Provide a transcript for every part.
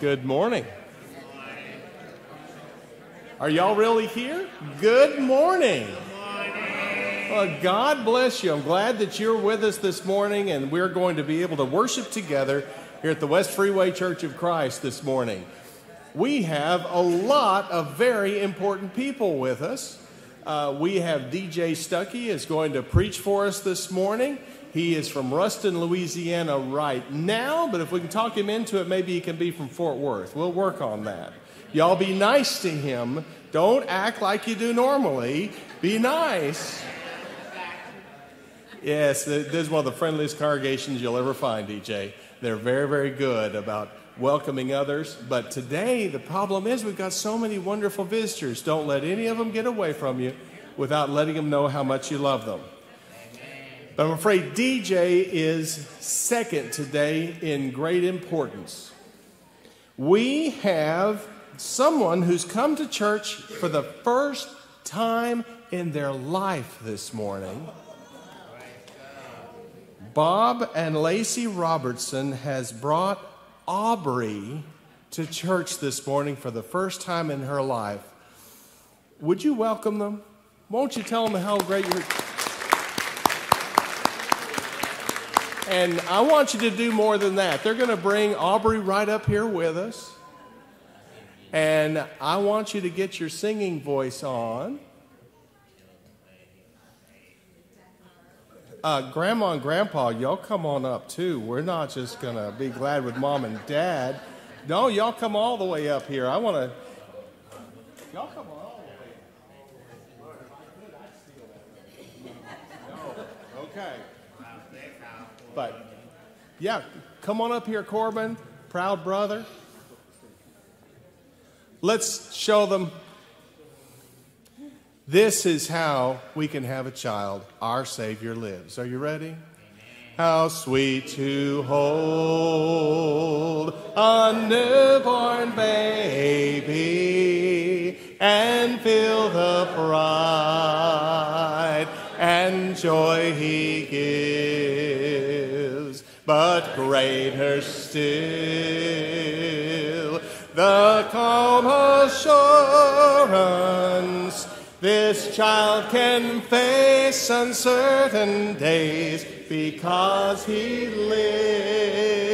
Good morning. Are y'all really here? Good morning. Well, God bless you. I'm glad that you're with us this morning, and we're going to be able to worship together here at the West Freeway Church of Christ this morning. We have a lot of very important people with us. Uh, we have DJ Stucky is going to preach for us this morning. He is from Ruston, Louisiana right now, but if we can talk him into it, maybe he can be from Fort Worth. We'll work on that. Y'all be nice to him. Don't act like you do normally. Be nice. Yes, this is one of the friendliest congregations you'll ever find, DJ. They're very, very good about welcoming others. But today, the problem is we've got so many wonderful visitors. Don't let any of them get away from you without letting them know how much you love them. But I'm afraid DJ is second today in great importance. We have someone who's come to church for the first time in their life this morning. Bob and Lacey Robertson has brought Aubrey to church this morning for the first time in her life. Would you welcome them? Won't you tell them how great you're? And I want you to do more than that. They're going to bring Aubrey right up here with us. And I want you to get your singing voice on. Uh, Grandma and Grandpa, y'all come on up too. We're not just going to be glad with Mom and Dad. No, y'all come all the way up here. I want to. Y'all come all the way. No. Okay. But yeah, come on up here, Corbin, proud brother. Let's show them this is how we can have a child. Our Savior lives. Are you ready? How sweet to hold a newborn baby and feel the pride and joy he greater still, the calm assurance this child can face uncertain days because he lives.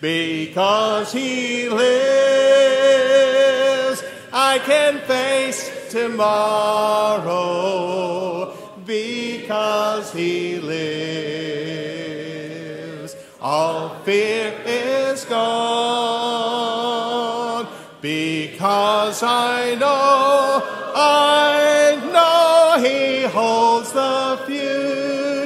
Because he lives, I can face tomorrow because he lives. All fear is gone because I know, I know he holds the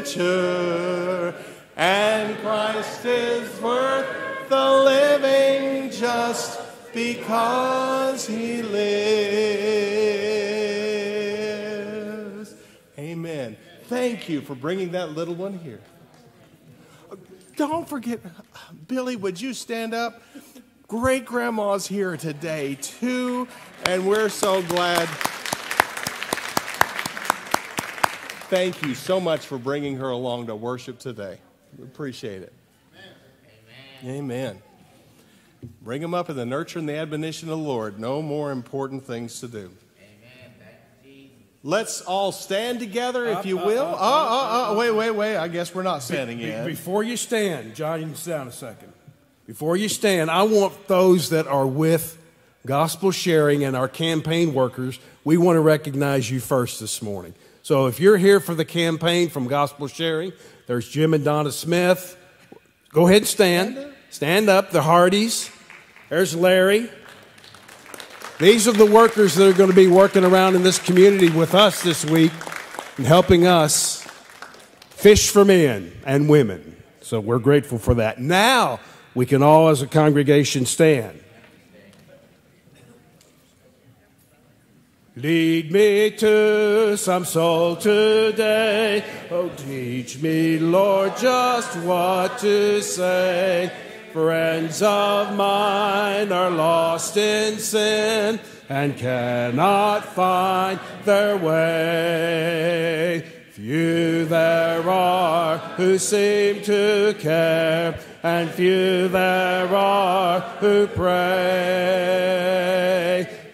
future and Christ is worth the living just because he lives. Amen. Thank you for bringing that little one here. Don't forget, Billy, would you stand up? Great grandma's here today, too, and we're so glad. Thank you so much for bringing her along to worship today. We appreciate it. Amen. Amen. Bring them up in the nurture and the admonition of the Lord. No more important things to do. Let's all stand together, if you will. Uh, uh, uh, wait, wait, wait. I guess we're not standing yet. Before you stand, John, you can sit down a second. Before you stand, I want those that are with gospel sharing and our campaign workers, we want to recognize you first this morning. So if you're here for the campaign from gospel sharing, there's Jim and Donna Smith. Go ahead and stand. Stand up. The Hardys. There's Larry. These are the workers that are going to be working around in this community with us this week and helping us fish for men and women. So we're grateful for that. Now we can all, as a congregation, stand. Lead me to some soul today. Oh, teach me, Lord, just what to say. Friends of mine are lost in sin and cannot find their way. Few there are who seem to care and few there are who pray.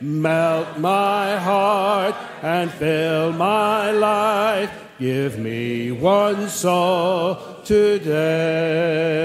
Melt my heart and fill my life. Give me one soul today.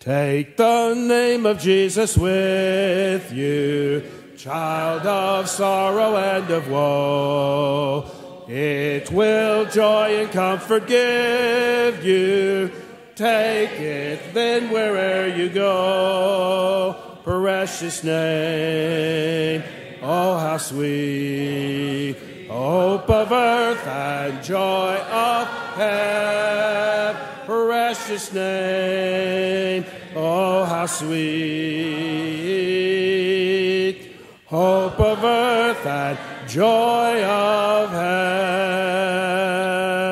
Take the name of Jesus with you, child of sorrow and of woe. It will joy and comfort give you. Take it then wherever you go. Precious name, oh how sweet. Hope of earth and joy of heaven. Precious name, oh how sweet. Hope of earth and joy of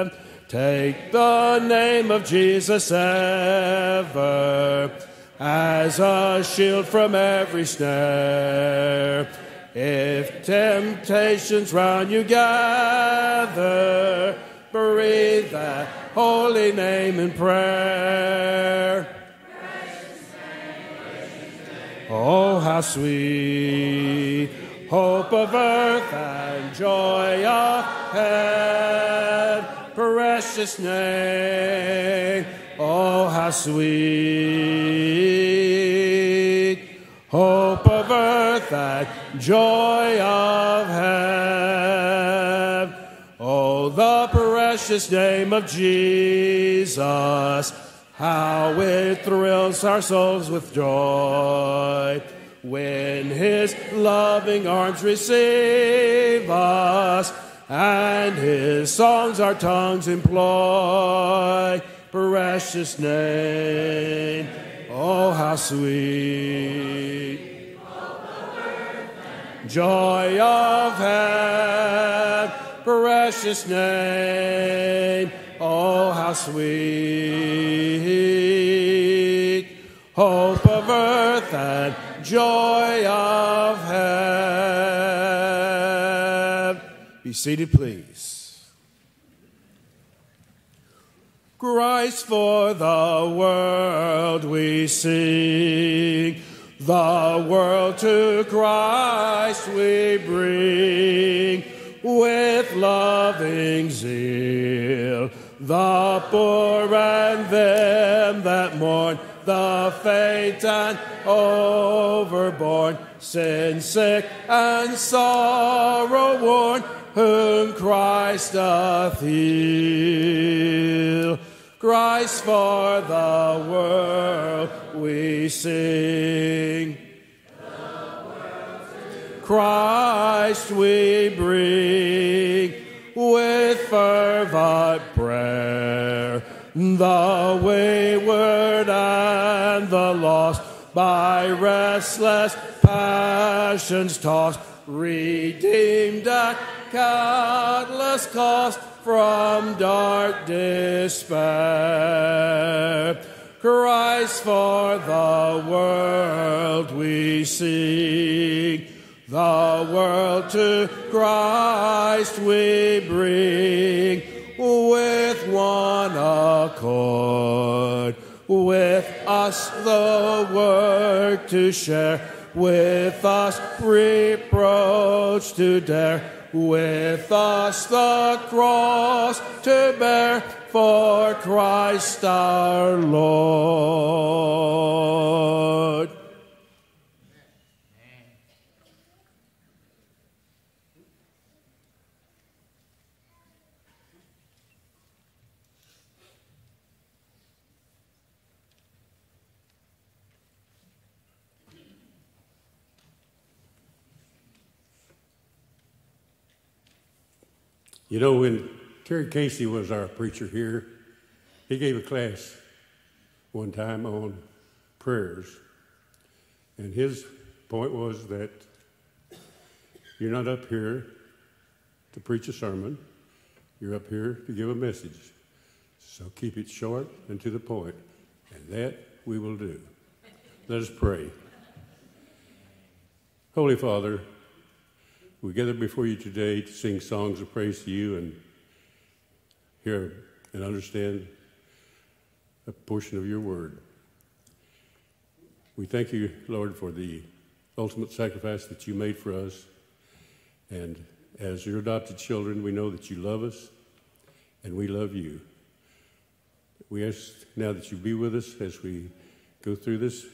heaven. Take the name of Jesus ever as a shield from every snare. If temptations round you gather, breathe that holy name in prayer. Oh, how sweet hope of earth and joy of heaven, precious name. Oh, how sweet hope of earth and joy of precious name of Jesus, how it thrills our souls with joy when his loving arms receive us and his songs our tongues employ. Precious name, oh, how sweet. Joy of heaven, precious name, oh, how sweet. Hope of earth and joy of heaven. Be seated, please. Christ for the world we sing. The world to Christ we bring with loving zeal. The poor and them that mourn, the faint and overborne, sin sick and sorrow worn, whom Christ doth heal. Christ for the world we sing. Christ we bring with fervent prayer. The wayward and the lost by restless passions tossed, redeemed at countless cost from dark despair. Christ for the world we sing. The world to Christ we bring with one accord. With us the work to share, with us reproach to dare, with us the cross to bear for Christ our Lord. You know, when Terry Casey was our preacher here, he gave a class one time on prayers. And his point was that you're not up here to preach a sermon, you're up here to give a message. So keep it short and to the point, and that we will do. Let us pray. Holy Father, we gather before you today to sing songs of praise to you and hear and understand a portion of your word. We thank you, Lord, for the ultimate sacrifice that you made for us. And as your adopted children, we know that you love us and we love you. We ask now that you be with us as we go through this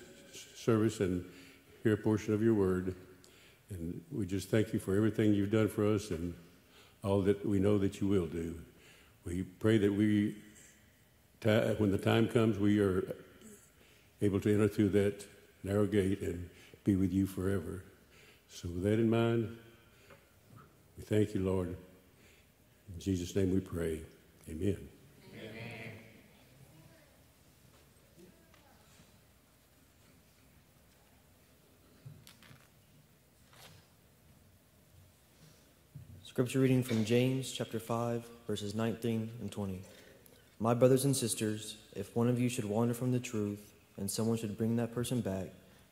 service and hear a portion of your word. And we just thank you for everything you've done for us and all that we know that you will do. We pray that we, when the time comes, we are able to enter through that narrow gate and be with you forever. So, with that in mind, we thank you, Lord. In Jesus' name we pray. Amen. Scripture reading from James chapter 5, verses 19 and 20. My brothers and sisters, if one of you should wander from the truth and someone should bring that person back,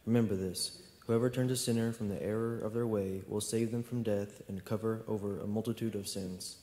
remember this whoever turns a sinner from the error of their way will save them from death and cover over a multitude of sins.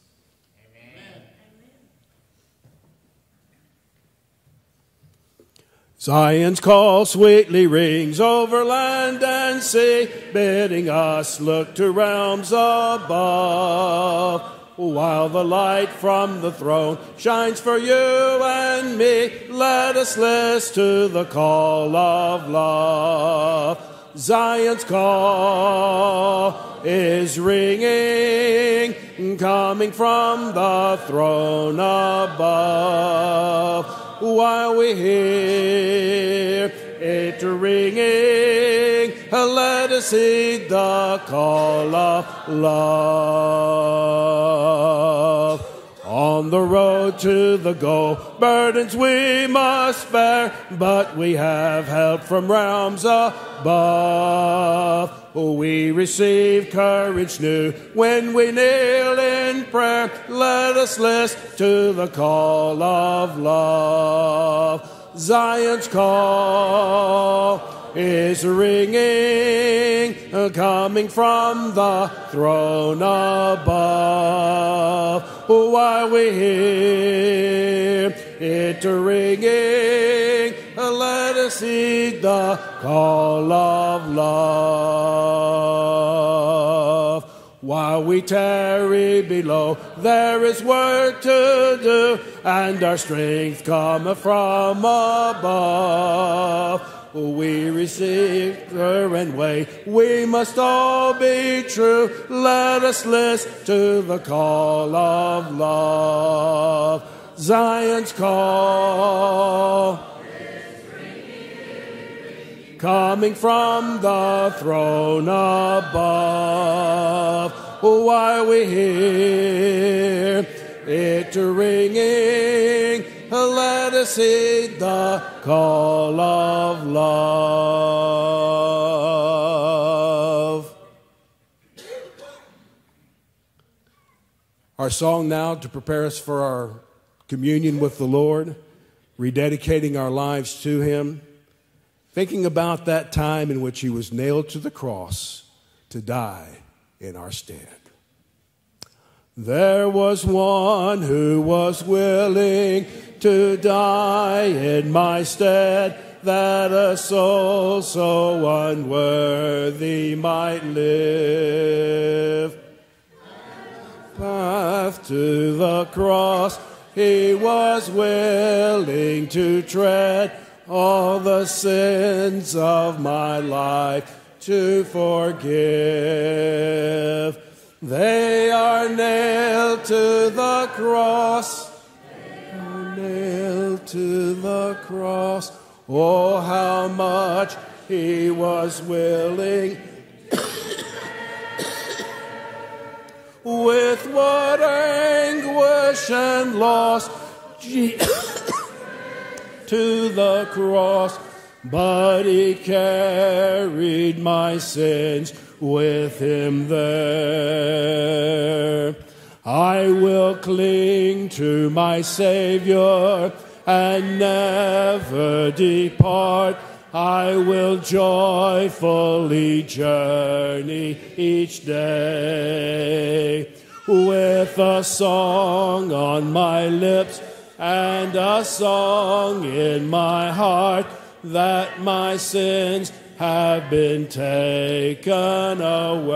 Zion's call sweetly rings over land and sea, bidding us look to realms above. While the light from the throne shines for you and me, let us listen to the call of love. Zion's call is ringing, coming from the throne above while we hear it ringing. Let us heed the call of love. On the road to the goal, burdens we must bear, but we have help from realms above. We receive courage new when we kneel in prayer. Let us listen to the call of love. Zion's call is ringing, coming from the throne above. While we hear it ringing, let us heed the call of love. While we tarry below, there is work to do, and our strength cometh from above. We receive her and way. We must all be true. Let us listen to the call of love. Zion's call. Coming from the throne above. While we hear it ringing, let us heed the call of love. Our song now to prepare us for our communion with the Lord, rededicating our lives to Him, thinking about that time in which He was nailed to the cross to die in our stead. There was one who was willing to die in my stead, that a soul so unworthy might live. Path to the cross, he was willing to tread all the sins of my life to forgive. They are nailed to the cross, nailed to the cross. Oh, how much he was willing. With what anguish and loss to the cross, but he carried my sins with him there. I will cling to my Savior and never depart. I will joyfully journey each day with a song on my lips and a song in my heart that my sins have been taken away.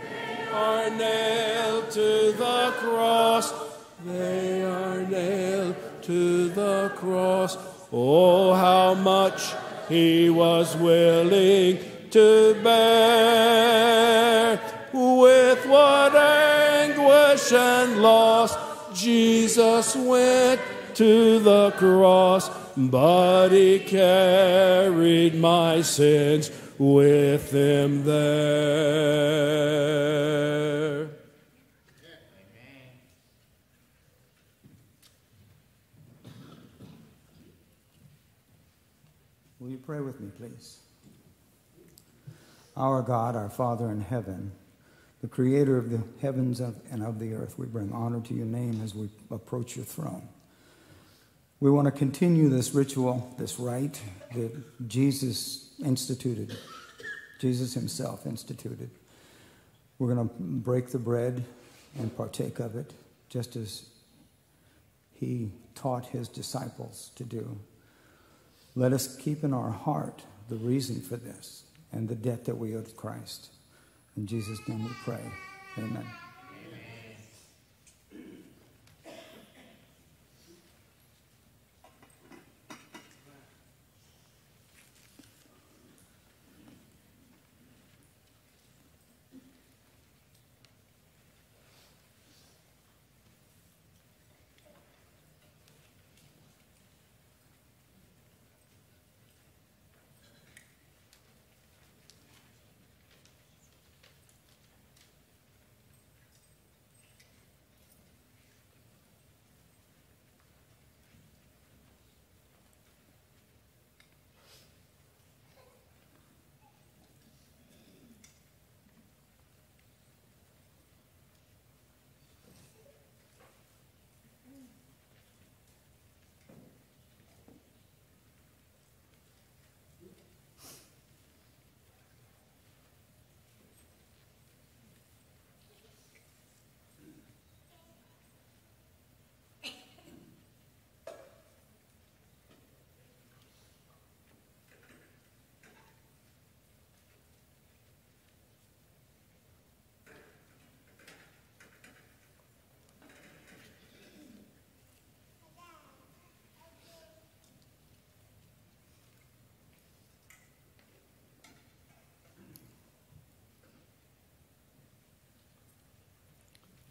They are nailed to the cross, they are nailed to the cross. Oh, how much he was willing to bear. With what anguish and loss Jesus went to the cross, but he carried my sins with him there. Will you pray with me, please? Our God, our Father in heaven, the creator of the heavens and of the earth, we bring honor to your name as we approach your throne. We want to continue this ritual, this rite that Jesus instituted, Jesus himself instituted. We're going to break the bread and partake of it, just as he taught his disciples to do. Let us keep in our heart the reason for this and the debt that we owe to Christ. In Jesus' name we pray. Amen.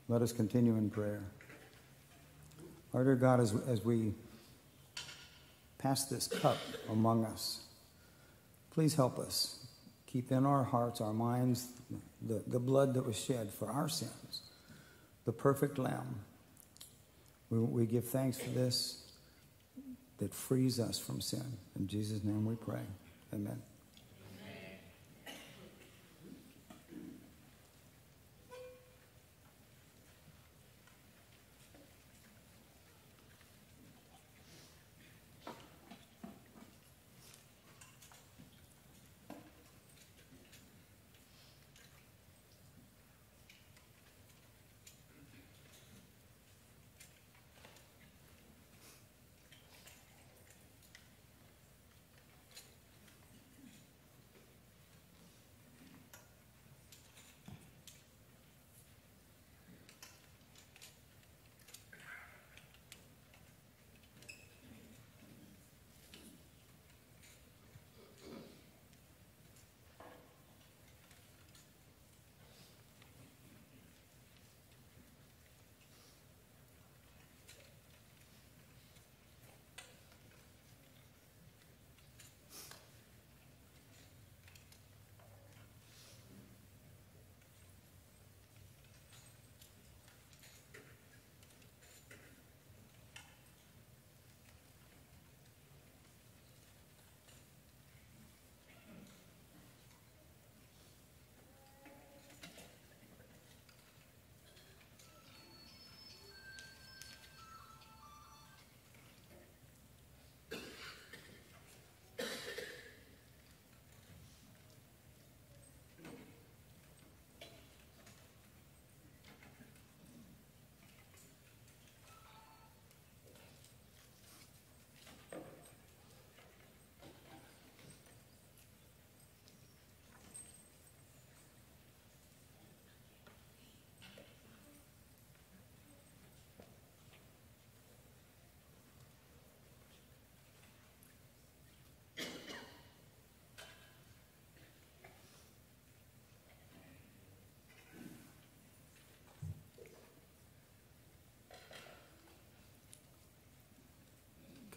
Let us continue in prayer. Our dear God, as, as we pass this cup among us, please help us keep in our hearts, our minds, the, the blood that was shed for our sins, the perfect Lamb. We, we give thanks for this that frees us from sin. In Jesus' name we pray. Amen.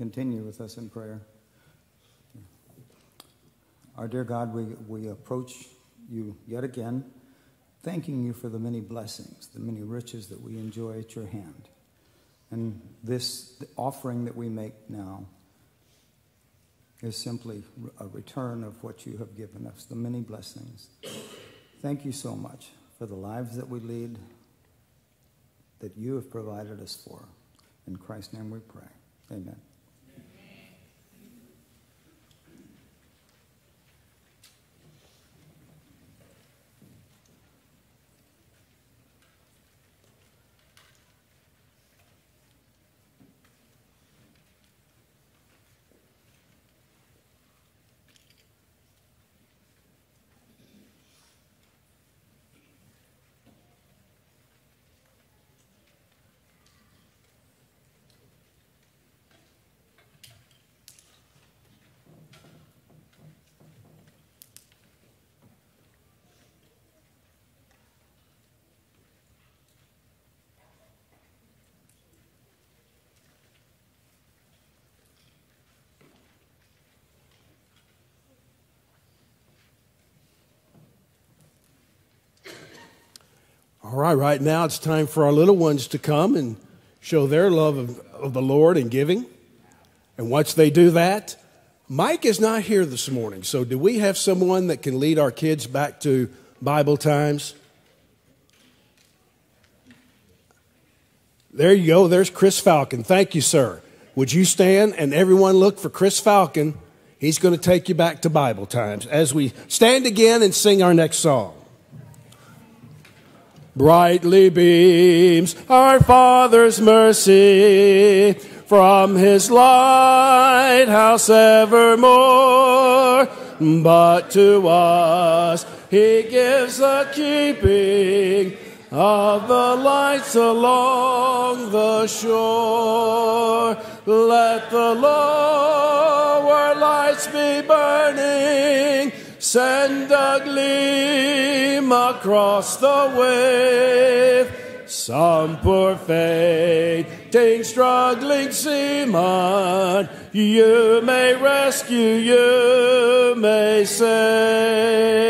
Continue with us in prayer. Our dear God, we, we approach you yet again, thanking you for the many blessings, the many riches that we enjoy at your hand. And this offering that we make now is simply a return of what you have given us, the many blessings. Thank you so much for the lives that we lead, that you have provided us for. In Christ's name we pray. Amen. All right, right now it's time for our little ones to come and show their love of, of the Lord and giving. And once they do that, Mike is not here this morning. So, do we have someone that can lead our kids back to Bible times? There you go. There's Chris Falcon. Thank you, sir. Would you stand and everyone look for Chris Falcon? He's going to take you back to Bible times as we stand again and sing our next song brightly beams our Father's mercy from his lighthouse evermore. But to us he gives the keeping of the lights along the shore. Let the lower lights be burning Send a gleam across the wave. Some poor fainting, struggling seaman, you may rescue, you may save.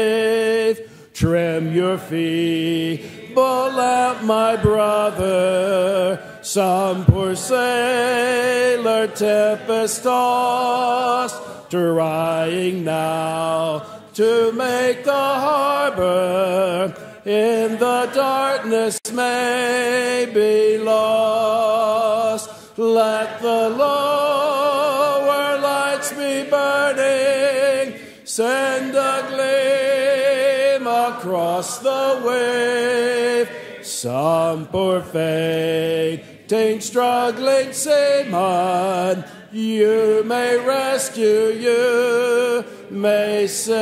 Trim your feeble lamp, my brother. Some poor sailor, tempest tossed, trying now to make the harbor in the darkness may be lost. Let the lower lights be burning, send a gleam across the wave. Some poor fainting, struggling seaman, you may rescue, you may save.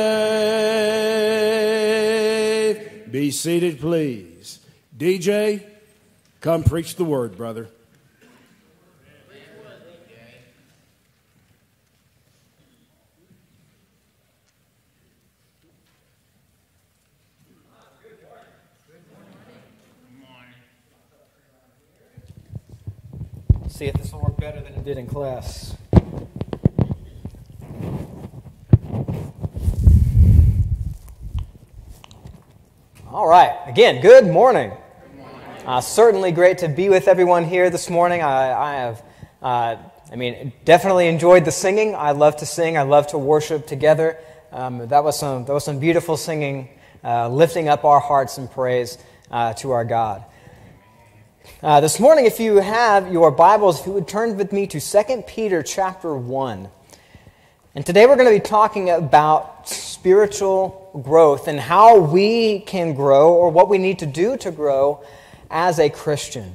Be seated, please. DJ, come preach the word, brother. See if this will work better than it did in class. All right. Again, good morning. Uh, certainly great to be with everyone here this morning. I, I have, uh, I mean, definitely enjoyed the singing. I love to sing. I love to worship together. Um, that was some that was some beautiful singing, uh, lifting up our hearts in praise uh, to our God. Uh, this morning, if you have your Bibles, if you would turn with me to 2 Peter chapter 1. And today we're going to be talking about spiritual growth and how we can grow or what we need to do to grow as a Christian.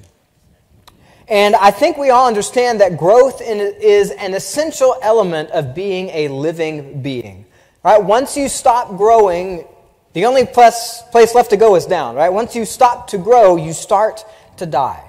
And I think we all understand that growth is an essential element of being a living being. Right? Once you stop growing, the only place, left to go is down. Right? Once you stop to grow, you start to die.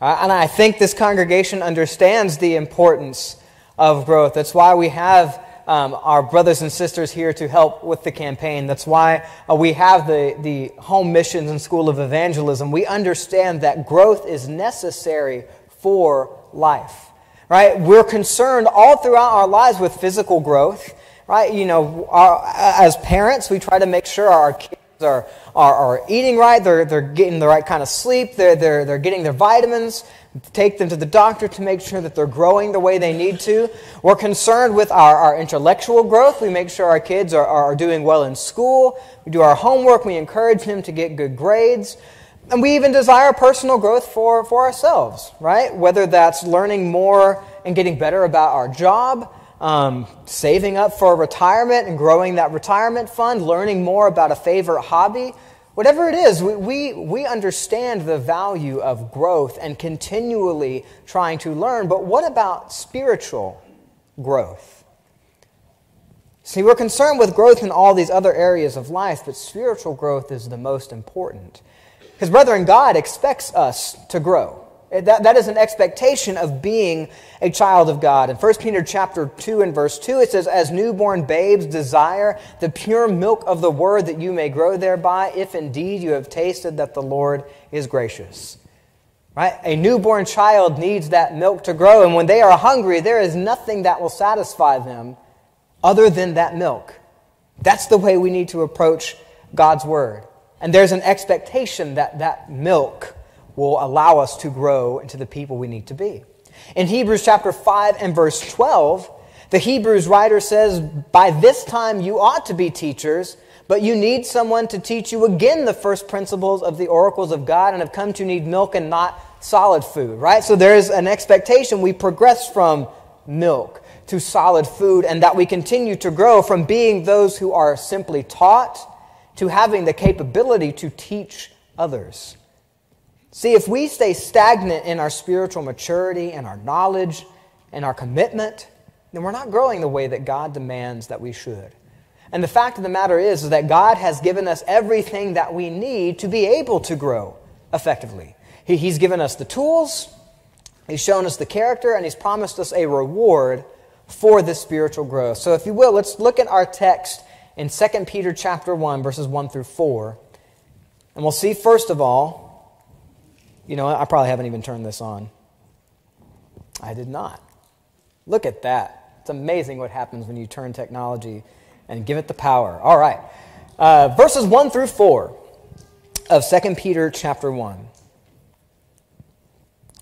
Uh, and I think this congregation understands the importance of growth. That's why we have um, our brothers and sisters here to help with the campaign. That's why uh, we have the, the home missions and school of evangelism. We understand that growth is necessary for life. right? We're concerned all throughout our lives with physical growth, right? You know, our, as parents, we try to make sure our kids are, are, are eating right, they're, they're getting the right kind of sleep, they're, they're, they're getting their vitamins, take them to the doctor to make sure that they're growing the way they need to. We're concerned with our, our intellectual growth. We make sure our kids are, are doing well in school. We do our homework. We encourage them to get good grades. And we even desire personal growth for, for ourselves, right? Whether that's learning more and getting better about our job, um, saving up for retirement and growing that retirement fund, learning more about a favorite hobby. Whatever it is, we, we, we understand the value of growth and continually trying to learn. But what about spiritual growth? See, we're concerned with growth in all these other areas of life, but spiritual growth is the most important. Because, brethren, God expects us to grow. Eh, that, that is an expectation of being a child of God. In 1 Peter chapter 2 and verse 2, it says, As newborn babes desire the pure milk of the word that you may grow thereby, if indeed you have tasted that the Lord is gracious. Right? A newborn child needs that milk to grow, and when they are hungry, there is nothing that will satisfy them other than that milk. That's the way we need to approach God's word. And there's an expectation that that milk will allow us to grow into the people we need to be. In Hebrews chapter 5 and verse 12, the Hebrews writer says, By this time you ought to be teachers, but you need someone to teach you again the first principles of the oracles of God and have come to need milk and not solid food, right? So there's an expectation we progress from milk to solid food and that we continue to grow from being those who are simply taught to having the capability to teach others. See, if we stay stagnant in our spiritual maturity and our knowledge and our commitment, then we're not growing the way that God demands that we should. And the fact of the matter is, is that God has given us everything that we need to be able to grow effectively. He, he's given us the tools, He's shown us the character, and He's promised us a reward for this spiritual growth. So if you will, let's look at our text in 2 Peter chapter 1, verses 1 through 4. And we'll see, first of all, you know, I probably haven't even turned this on. I did not. Look at that. It's amazing what happens when you turn technology and give it the power. All right. Uh, verses 1 through 4 of 2 Peter chapter 1.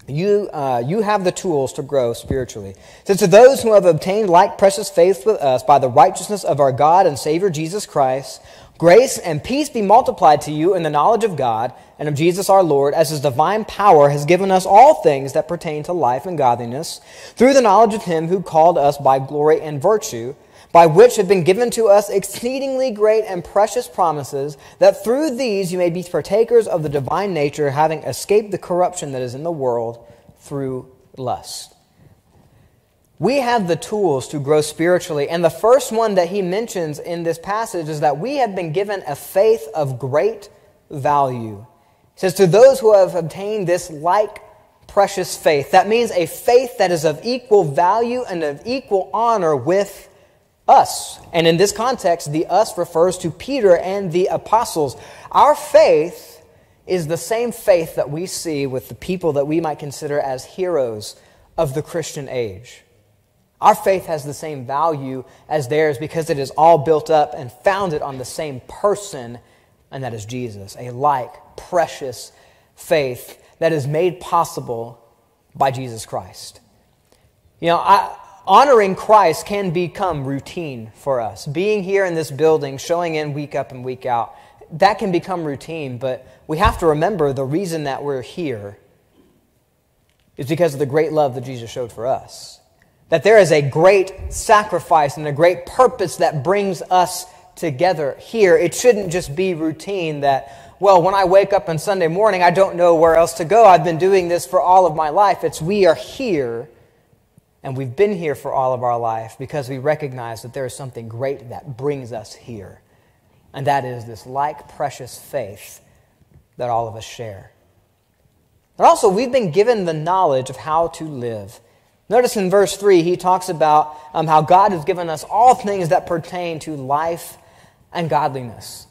You, uh, you have the tools to grow spiritually. So to those who have obtained like precious faith with us by the righteousness of our God and Savior Jesus Christ, Grace and peace be multiplied to you in the knowledge of God and of Jesus our Lord, as his divine power has given us all things that pertain to life and godliness, through the knowledge of him who called us by glory and virtue, by which have been given to us exceedingly great and precious promises, that through these you may be partakers of the divine nature, having escaped the corruption that is in the world through lust. We have the tools to grow spiritually. And the first one that he mentions in this passage is that we have been given a faith of great value. He says, To those who have obtained this like precious faith, that means a faith that is of equal value and of equal honor with us. And in this context, the us refers to Peter and the apostles. Our faith is the same faith that we see with the people that we might consider as heroes of the Christian age. Our faith has the same value as theirs because it is all built up and founded on the same person, and that is Jesus. A like, precious faith that is made possible by Jesus Christ. You know, I, honoring Christ can become routine for us. Being here in this building, showing in week up and week out, that can become routine, but we have to remember the reason that we're here is because of the great love that Jesus showed for us that there is a great sacrifice and a great purpose that brings us together here. It shouldn't just be routine that, well, when I wake up on Sunday morning, I don't know where else to go. I've been doing this for all of my life. It's we are here, and we've been here for all of our life because we recognize that there is something great that brings us here. And that is this like precious faith that all of us share. But also, we've been given the knowledge of how to live Notice in verse 3, he talks about um, how God has given us all things that pertain to life and godliness.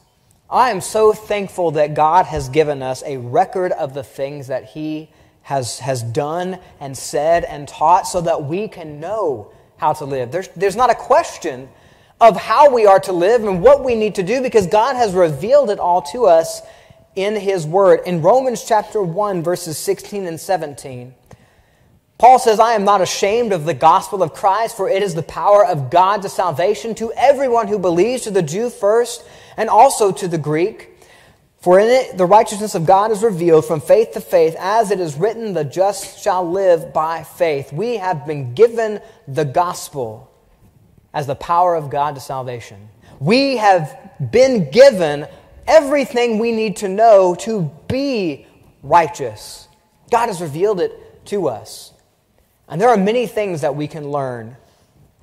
I am so thankful that God has given us a record of the things that he has, has done and said and taught so that we can know how to live. There's, there's not a question of how we are to live and what we need to do because God has revealed it all to us in His Word. In Romans chapter 1, verses 16 and 17, Paul says, I am not ashamed of the gospel of Christ, for it is the power of God to salvation to everyone who believes, to the Jew first, and also to the Greek. For in it the righteousness of God is revealed from faith to faith, as it is written, the just shall live by faith. We have been given the gospel as the power of God to salvation. We have been given everything we need to know to be righteous. God has revealed it to us. And there are many things that we can learn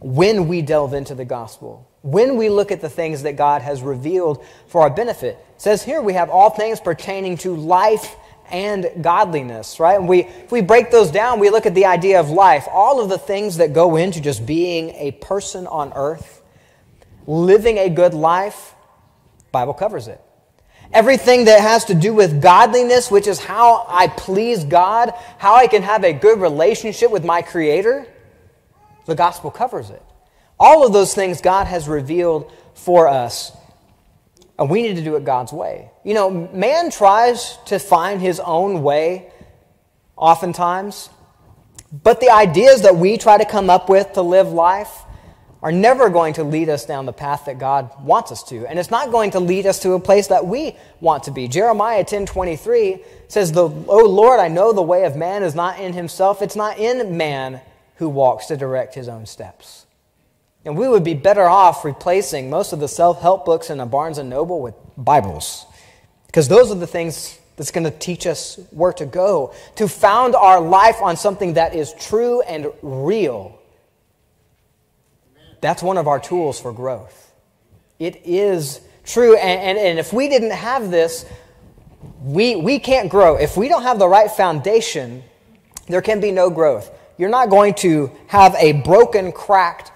when we delve into the gospel, when we look at the things that God has revealed for our benefit. It says here we have all things pertaining to life and godliness, right? And we, if we break those down, we look at the idea of life, all of the things that go into just being a person on earth, living a good life, Bible covers it. Everything that has to do with godliness, which is how I please God, how I can have a good relationship with my Creator, the gospel covers it. All of those things God has revealed for us, and we need to do it God's way. You know, man tries to find his own way oftentimes, but the ideas that we try to come up with to live life, are never going to lead us down the path that God wants us to. And it's not going to lead us to a place that we want to be. Jeremiah 10:23 says, "The oh Lord, I know the way of man is not in himself, it's not in man who walks to direct his own steps." And we would be better off replacing most of the self-help books in a Barnes and Noble with Bibles. Because those are the things that's going to teach us where to go, to found our life on something that is true and real that's one of our tools for growth. It is true. And, and, and, if we didn't have this, we, we can't grow. If we don't have the right foundation, there can be no growth. You're not going to have a broken, cracked,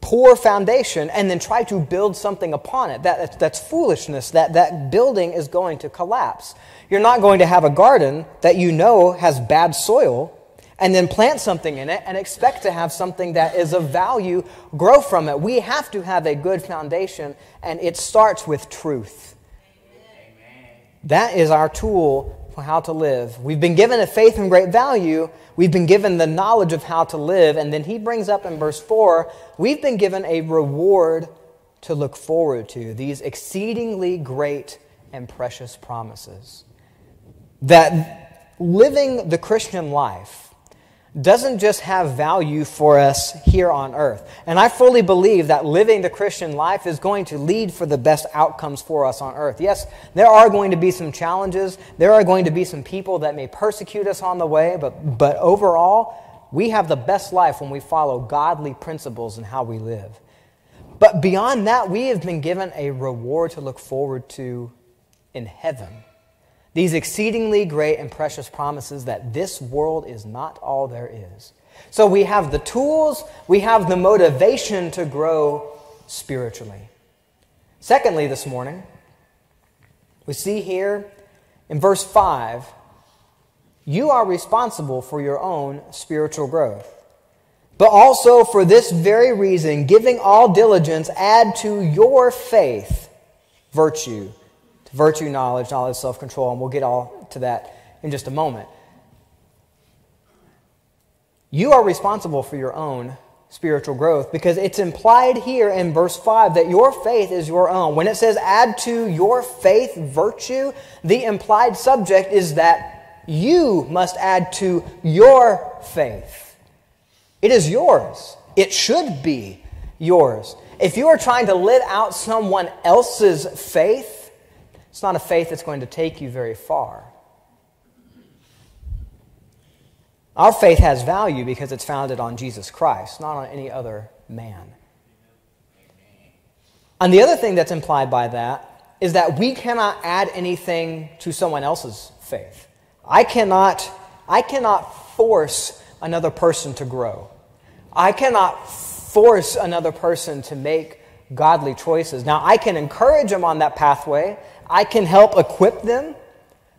poor foundation and then try to build something upon it. That, that's foolishness. That, that building is going to collapse. You're not going to have a garden that you know has bad soil and then plant something in it and expect to have something that is of value grow from it. We have to have a good foundation, and it starts with truth. That is our tool for how to live. We've been given a faith and great value. We've been given the knowledge of how to live. And then he brings up in verse 4 we've been given a reward to look forward to, these exceedingly great and precious promises. That living the Christian life, doesn't just have value for us here on earth. And I fully believe that living the Christian life is going to lead for the best outcomes for us on earth. Yes, there are going to be some challenges, there are going to be some people that may persecute us on the way, but, but overall, we have the best life when we follow godly principles in how we live. But beyond that, we have been given a reward to look forward to in heaven these exceedingly great and precious promises that this world is not all there is. So we have the tools, we have the motivation to grow spiritually. Secondly, this morning, we see here in verse 5 you are responsible for your own spiritual growth. But also for this very reason, giving all diligence, add to your faith virtue virtue, knowledge, knowledge, self control, and we'll get all to that in just a moment. You are responsible for your own spiritual growth because it's implied here in verse 5 that your faith is your own. When it says add to your faith virtue, the implied subject is that you must add to your faith. It is yours, it should be yours. If you are trying to live out someone else's faith, it's not a faith that's going to take you very far. Our faith has value because it's founded on Jesus Christ, not on any other man. And the other thing that's implied by that is that we cannot add anything to someone else's faith. I cannot, I cannot force another person to grow. I cannot force another person to make godly choices. Now, I can encourage them on that pathway. I can help equip them,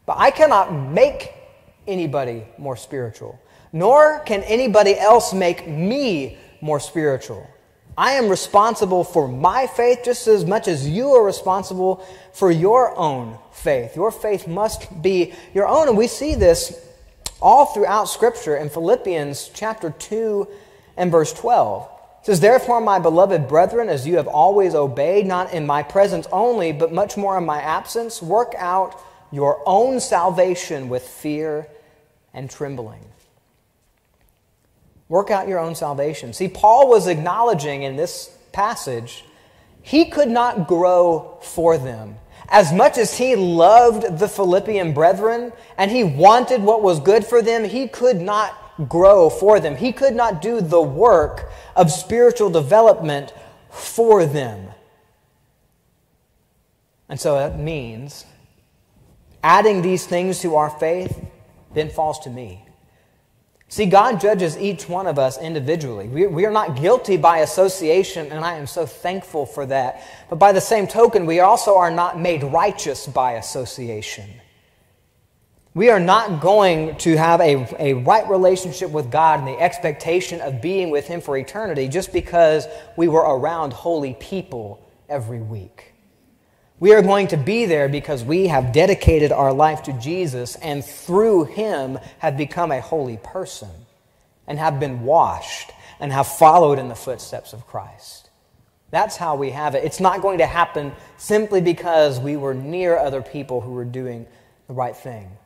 but I cannot make anybody more spiritual, nor can anybody else make me more spiritual. I am responsible for my faith just as much as you are responsible for your own faith. Your faith must be your own. And we see this all throughout Scripture in Philippians chapter 2 and verse 12. It says, Therefore, my beloved brethren, as you have always obeyed, not in my presence only, but much more in my absence, work out your own salvation with fear and trembling. Work out your own salvation. See, Paul was acknowledging in this passage he could not grow for them. As much as he loved the Philippian brethren and he wanted what was good for them, he could not grow for them. He could not do the work of spiritual development for them. And so that means adding these things to our faith then falls to me. See, God judges each one of us individually. We, we, are not guilty by association, and I am so thankful for that. But by the same token, we also are not made righteous by association. We are not going to have a, a right relationship with God and the expectation of being with Him for eternity just because we were around holy people every week. We are going to be there because we have dedicated our life to Jesus and through Him have become a holy person and have been washed and have followed in the footsteps of Christ. That's how we have it. It's not going to happen simply because we were near other people who were doing the right thing.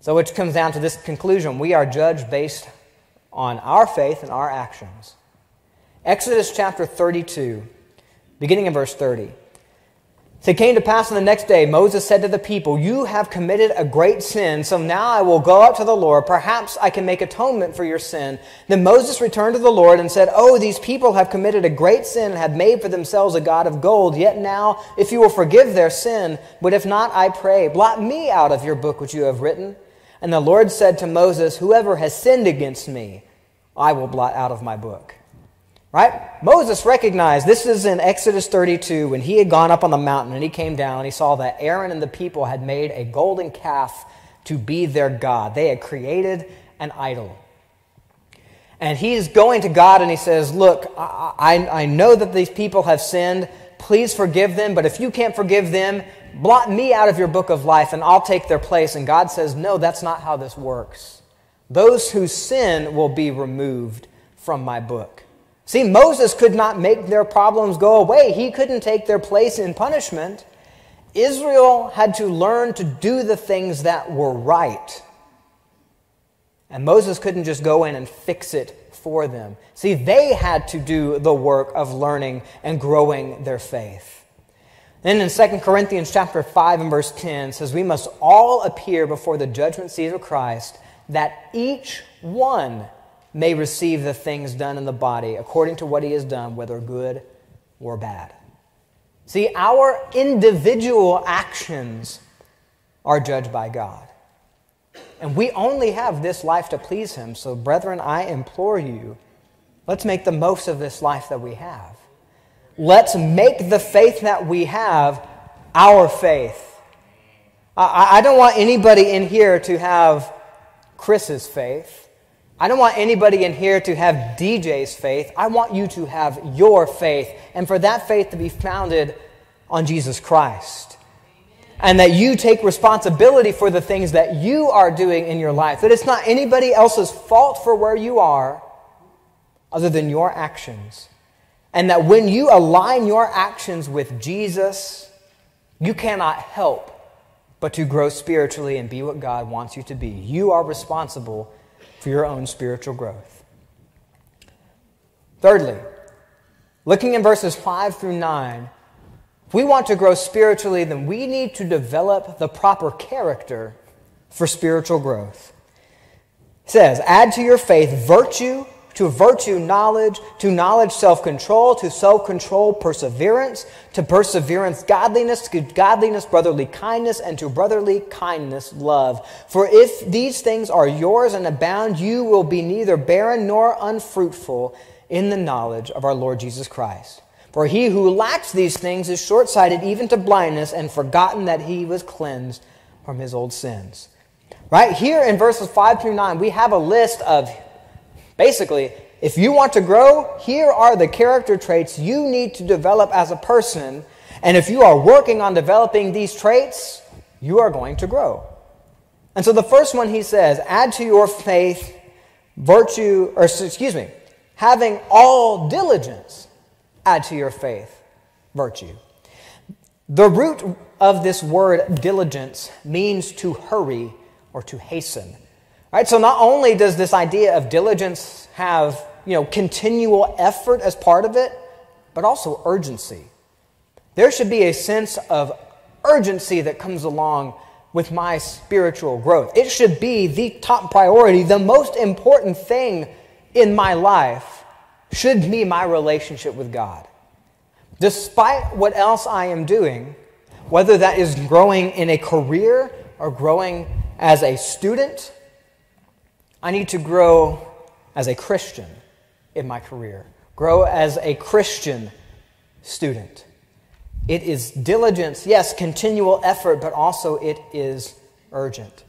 So, which comes down to this conclusion we are judged based on our faith and our actions. Exodus chapter 32, beginning in verse 30. So it came to pass on the next day, Moses said to the people, You have committed a great sin, so now I will go up to the Lord. Perhaps I can make atonement for your sin. Then Moses returned to the Lord and said, Oh, these people have committed a great sin and have made for themselves a God of gold. Yet now, if you will forgive their sin, but if not, I pray, blot me out of your book which you have written. And the Lord said to Moses, Whoever has sinned against me, I will blot out of my book. Right? Moses recognized this is in Exodus 32 when he had gone up on the mountain and he came down and he saw that Aaron and the people had made a golden calf to be their God. They had created an idol. And he's going to God and he says, Look, I, I, I know that these people have sinned. Please forgive them. But if you can't forgive them, blot me out of your book of life and I'll take their place. And God says, No, that's not how this works. Those who sin will be removed from my book. See, Moses could not make their problems go away, he couldn't take their place in punishment. Israel had to learn to do the things that were right. And Moses couldn't just go in and fix it for them. See, they had to do the work of learning and growing their faith. Then in 2 Corinthians chapter 5 and verse 10 says, We must all appear before the judgment seat of Christ, that each one may receive the things done in the body according to what he has done, whether good or bad. See, our individual actions are judged by God. And we only have this life to please him. So, brethren, I implore you, let's make the most of this life that we have. Let's make the faith that we have our faith. I, I don't want anybody in here to have Chris's faith. I don't want anybody in here to have DJ's faith. I want you to have your faith, and for that faith to be founded on Jesus Christ. And that you take responsibility for the things that you are doing in your life. That it's not anybody else's fault for where you are other than your actions. And that when you align your actions with Jesus, you cannot help but to grow spiritually and be what God wants you to be. You are responsible for your own spiritual growth. Thirdly, looking in verses 5 through 9, if we want to grow spiritually, then we need to develop the proper character for spiritual growth. It says, Add to your faith virtue to virtue, knowledge, to knowledge, self control, to self control, perseverance, to perseverance, godliness, to godliness, brotherly kindness, and to brotherly kindness, love. For if these things are yours and abound, you will be neither barren nor unfruitful in the knowledge of our Lord Jesus Christ. For he who lacks these things is short sighted even to blindness and forgotten that he was cleansed from his old sins. Right? Here in verses 5 through 9, we have a list of basically, if you want to grow, here are the character traits you need to develop as a person. And if you are working on developing these traits, you are going to grow. And so the first one he says, add to your faith virtue, or excuse me, having all diligence, add to your faith virtue. The root of this word diligence means to hurry or to hasten. Right? So not only does this idea of diligence have, you know, continual effort as part of it, but also urgency. There should be a sense of urgency that comes along with my spiritual growth. It should be the top priority, the most important thing in my life should be my relationship with God. Despite what else I am doing, whether that is growing in a career or growing as a student, I need to grow as a Christian in my career, grow as a Christian student. It is diligence, yes, continual effort, but also it is urgent.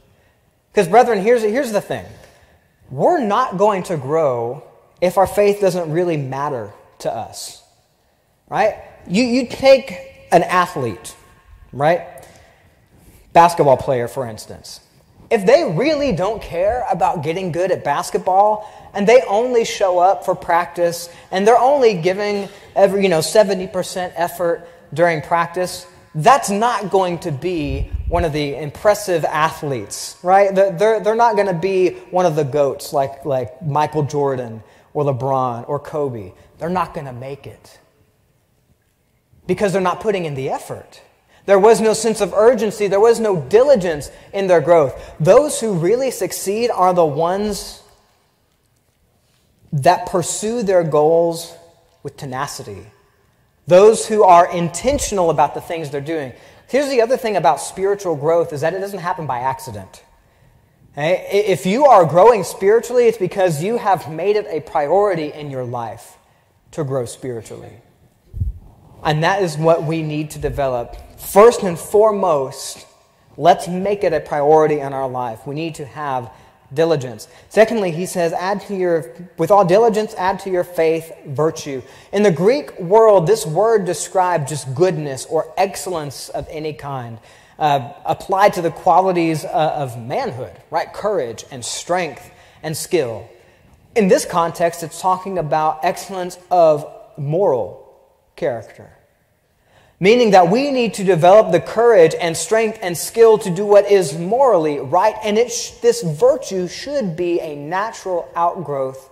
Because, brethren, here's, here's the thing we're not going to grow if our faith doesn't really matter to us. Right? You, you take an athlete, right? Basketball player, for instance. If they really don't care about getting good at basketball and they only show up for practice and they're only giving every, you know, 70% effort during practice, that's not going to be one of the impressive athletes, right? They're, they're not going to be one of the goats like, like Michael Jordan or LeBron or Kobe. They're not going to make it because they're not putting in the effort. There was no sense of urgency, there was no diligence in their growth. Those who really succeed are the ones that pursue their goals with tenacity those who are intentional about the things they're doing. Here's the other thing about spiritual growth is that it doesn't happen by accident. If you are growing spiritually, it's because you have made it a priority in your life to grow spiritually. And that is what we need to develop. First and foremost, let's make it a priority in our life. We need to have diligence. Secondly, he says, add to your, with all diligence, add to your faith virtue. In the Greek world, this word described just goodness or excellence of any kind, uh, applied to the qualities uh, of manhood, right? Courage and strength and skill. In this context, it's talking about excellence of moral character meaning that we need to develop the courage and strength and skill to do what is morally right, and sh- this virtue should be a natural outgrowth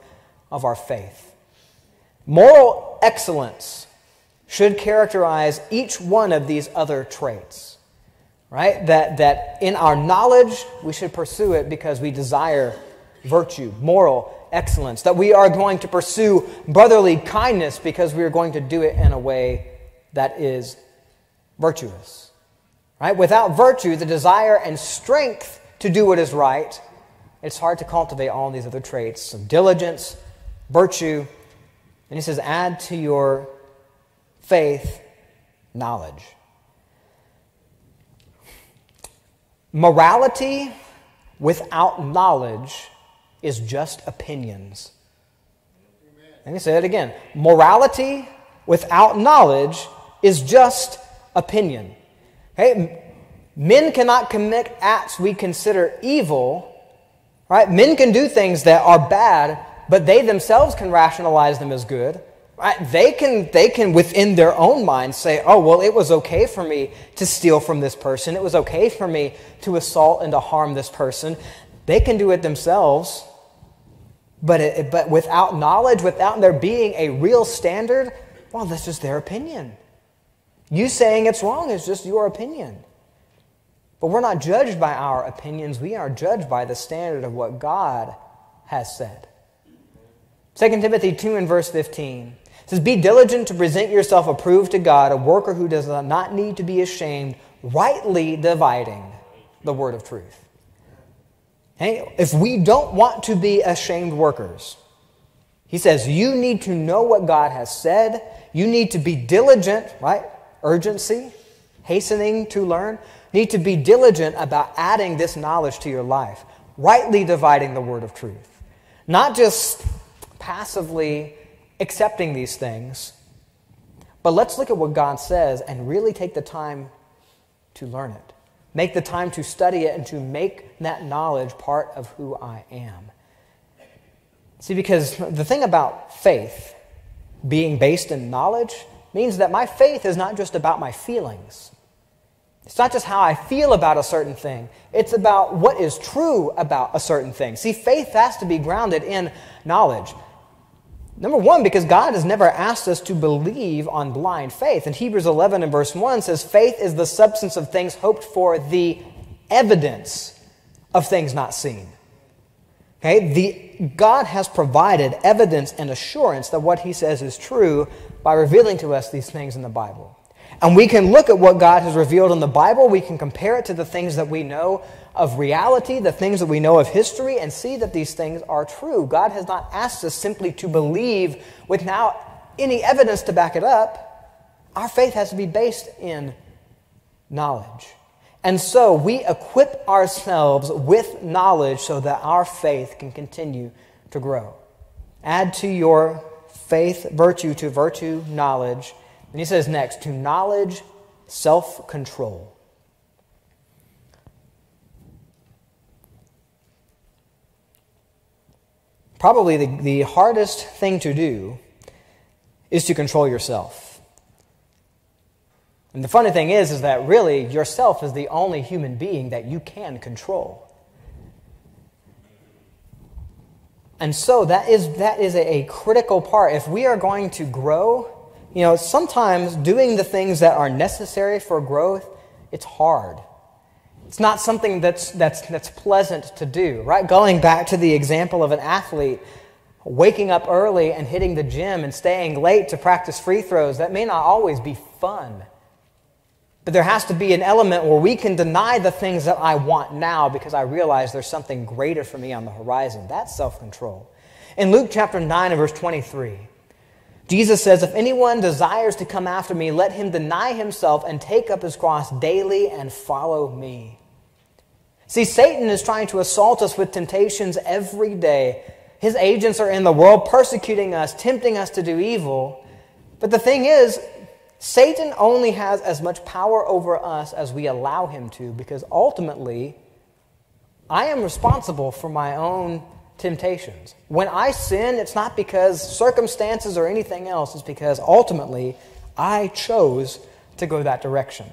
of our faith. Moral excellence should characterize each one of these other traits, right? That, that in our knowledge, we should pursue it because we desire virtue, moral excellence, that we are going to pursue brotherly kindness because we are going to do it in a way that is virtuous. Right? Without virtue, the desire and strength to do what is right, it's hard to cultivate all these other traits of diligence, virtue, and he says, add to your faith knowledge. Morality without knowledge is just opinions. Let me say it again. Morality without knowledge is just opinion. Okay? Men cannot commit acts we consider evil. Right? Men can do things that are bad, but they themselves can rationalize them as good. Right? They can, they can, within their own mind, say, oh, well, it was okay for me to steal from this person. It was okay for me to assault and to harm this person. They can do it themselves. But, it, but without knowledge, without there being a real standard, well, that's just their opinion. You saying it's wrong is just your opinion. But we're not judged by our opinions, we are judged by the standard of what God has said. 2 Timothy 2 and verse 15 says, Be diligent to present yourself approved to God, a worker who does not need to be ashamed, rightly dividing the word of truth. Hey, if we don't want to be ashamed workers, he says, you need to know what God has said. You need to be diligent, right? Urgency, hastening to learn, need to be diligent about adding this knowledge to your life, rightly dividing the word of truth. Not just passively accepting these things, but let's look at what God says and really take the time to learn it. Make the time to study it and to make that knowledge part of who I am. See, because the thing about faith being based in knowledge means that my faith is not just about my feelings. It's not just how I feel about a certain thing, it's about what is true about a certain thing. See, faith has to be grounded in knowledge. Number one, because God has never asked us to believe on blind faith. In Hebrews 11 and verse 1 says, Faith is the substance of things hoped for, the evidence of things not seen. Okay? The, God has provided evidence and assurance that what he says is true by revealing to us these things in the Bible. And we can look at what God has revealed in the Bible, we can compare it to the things that we know of reality, the things that we know of history, and see that these things are true. God has not asked us simply to believe without any evidence to back it up. Our faith has to be based in knowledge. And so we equip ourselves with knowledge so that our faith can continue to grow. Add to your faith virtue, to virtue knowledge. And he says next, to knowledge, self control. Probably the, the hardest thing to do is to control yourself. And the funny thing is, is that really yourself is the only human being that you can control. And so that is, that is a, a critical part. If we are going to grow, you know, sometimes doing the things that are necessary for growth, it's hard. It's not something that's, that's, that's pleasant to do, right? Going back to the example of an athlete waking up early and hitting the gym and staying late to practice free throws, that may not always be fun. But there has to be an element where we can deny the things that I want now because I realize there's something greater for me on the horizon. That's self control. In Luke chapter 9 and verse 23, Jesus says, If anyone desires to come after me, let him deny himself and take up his cross daily and follow me. See, Satan is trying to assault us with temptations every day. His agents are in the world persecuting us, tempting us to do evil. But the thing is, Satan only has as much power over us as we allow him to, because ultimately, I am responsible for my own temptations. When I sin, it's not because circumstances or anything else, it's because ultimately I chose to go that direction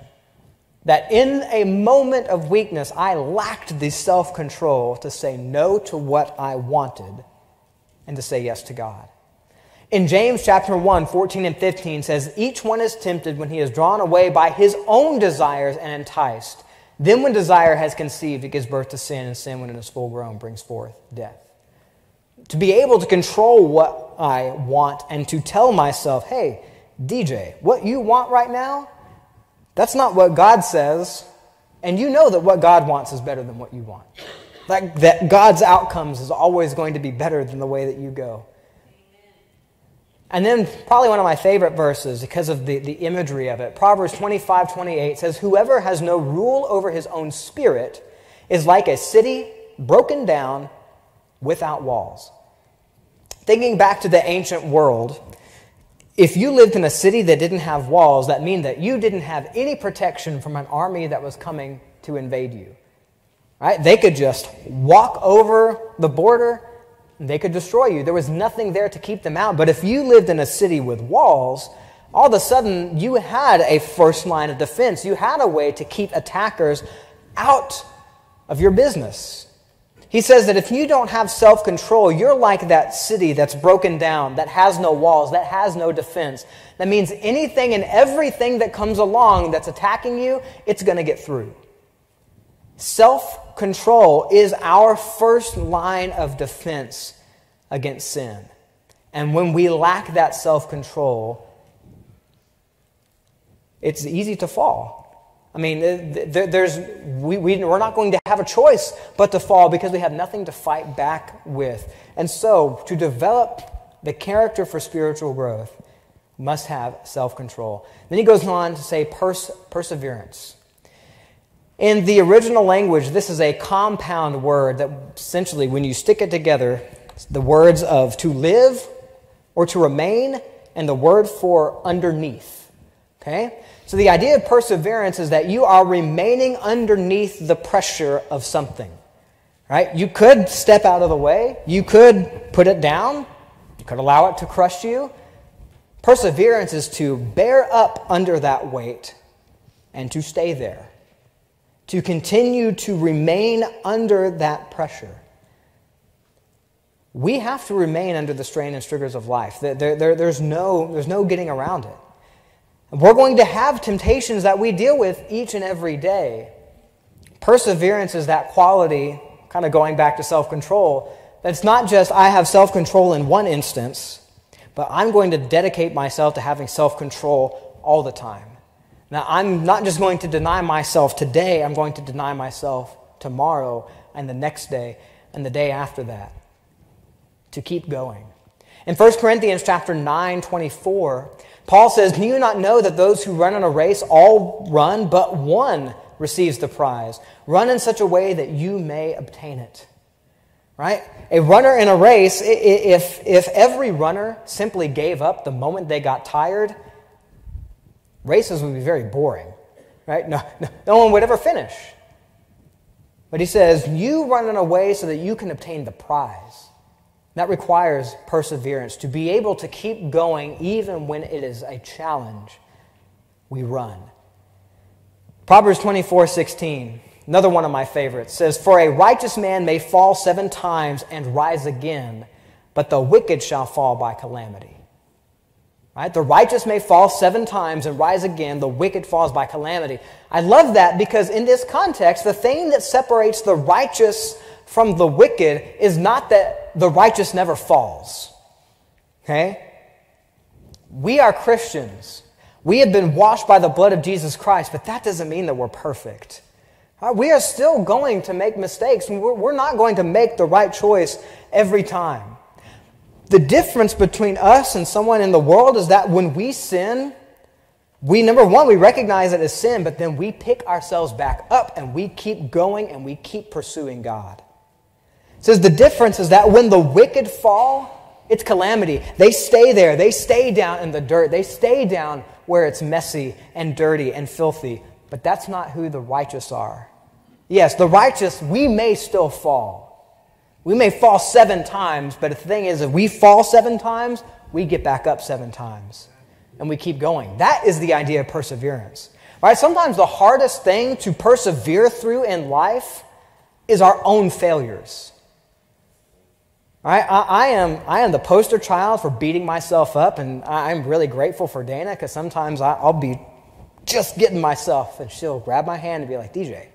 that in a moment of weakness, I lacked the self control to say no to what I wanted and to say yes to God. In James chapter 1, 14 and 15 says, Each one is tempted when he is drawn away by his own desires and enticed. Then, when desire has conceived, it gives birth to sin, and sin, when it is full grown, brings forth death. To be able to control what I want and to tell myself, hey, DJ, what you want right now, that's not what God says. And you know that what God wants is better than what you want. Like that God's outcomes is always going to be better than the way that you go. And then, probably one of my favorite verses because of the, the imagery of it Proverbs 25 28 says, Whoever has no rule over his own spirit is like a city broken down without walls. Thinking back to the ancient world, if you lived in a city that didn't have walls, that means that you didn't have any protection from an army that was coming to invade you. Right? They could just walk over the border they could destroy you. There was nothing there to keep them out. But if you lived in a city with walls, all of a sudden you had a first line of defense. You had a way to keep attackers out of your business. He says that if you don't have self control, you're like that city that's broken down, that has no walls, that has no defense. That means anything and everything that comes along that's attacking you, it's going to get through. Self control is our first line of defense against sin. And when we lack that self control, it's easy to fall. I mean, there's, we, we, we're not going to have a choice but to fall because we have nothing to fight back with. And so, to develop the character for spiritual growth, must have self control. Then he goes on to say pers- perseverance. In the original language, this is a compound word that essentially, when you stick it together, the words of to live or to remain and the word for underneath. Okay? So the idea of perseverance is that you are remaining underneath the pressure of something. Right? You could step out of the way, you could put it down, you could allow it to crush you. Perseverance is to bear up under that weight and to stay there, to continue to remain under that pressure. We have to remain under the strain and stressors of life. There, there, there's, no, there's no getting around it. We're going to have temptations that we deal with each and every day. Perseverance is that quality, kind of going back to self control, that's not just I have self control in one instance, but I'm going to dedicate myself to having self control all the time. Now, I'm not just going to deny myself today, I'm going to deny myself tomorrow and the next day and the day after that to keep going. In 1 Corinthians chapter 9, 24, Paul says, Do you not know that those who run in a race all run, but one receives the prize? Run in such a way that you may obtain it. Right? A runner in a race, if, if every runner simply gave up the moment they got tired, races would be very boring. Right? No, no, no one would ever finish. But he says, You run in a way so that you can obtain the prize. That requires perseverance to be able to keep going even when it is a challenge. We run. Proverbs 24 16, another one of my favorites, says, For a righteous man may fall seven times and rise again, but the wicked shall fall by calamity. Right? The righteous may fall seven times and rise again, the wicked falls by calamity. I love that because in this context, the thing that separates the righteous from the wicked is not that the righteous never falls. Okay? We are Christians. We have been washed by the blood of Jesus Christ, but that doesn't mean that we're perfect. We are still going to make mistakes. We're not going to make the right choice every time. The difference between us and someone in the world is that when we sin, we, number one, we recognize it as sin, but then we pick ourselves back up and we keep going and we keep pursuing God says the difference is that when the wicked fall, it's calamity. They stay there. They stay down in the dirt. They stay down where it's messy and dirty and filthy. But that's not who the righteous are. Yes, the righteous, we may still fall. We may fall seven times, but the thing is, if we fall seven times, we get back up seven times. And we keep going. That is the idea of perseverance. Right? Sometimes the hardest thing to persevere through in life is our own failures. I, I, I, am, I am the poster child for beating myself up, and I'm really grateful for Dana because sometimes I, I'll be just getting myself, and she'll grab my hand and be like, DJ,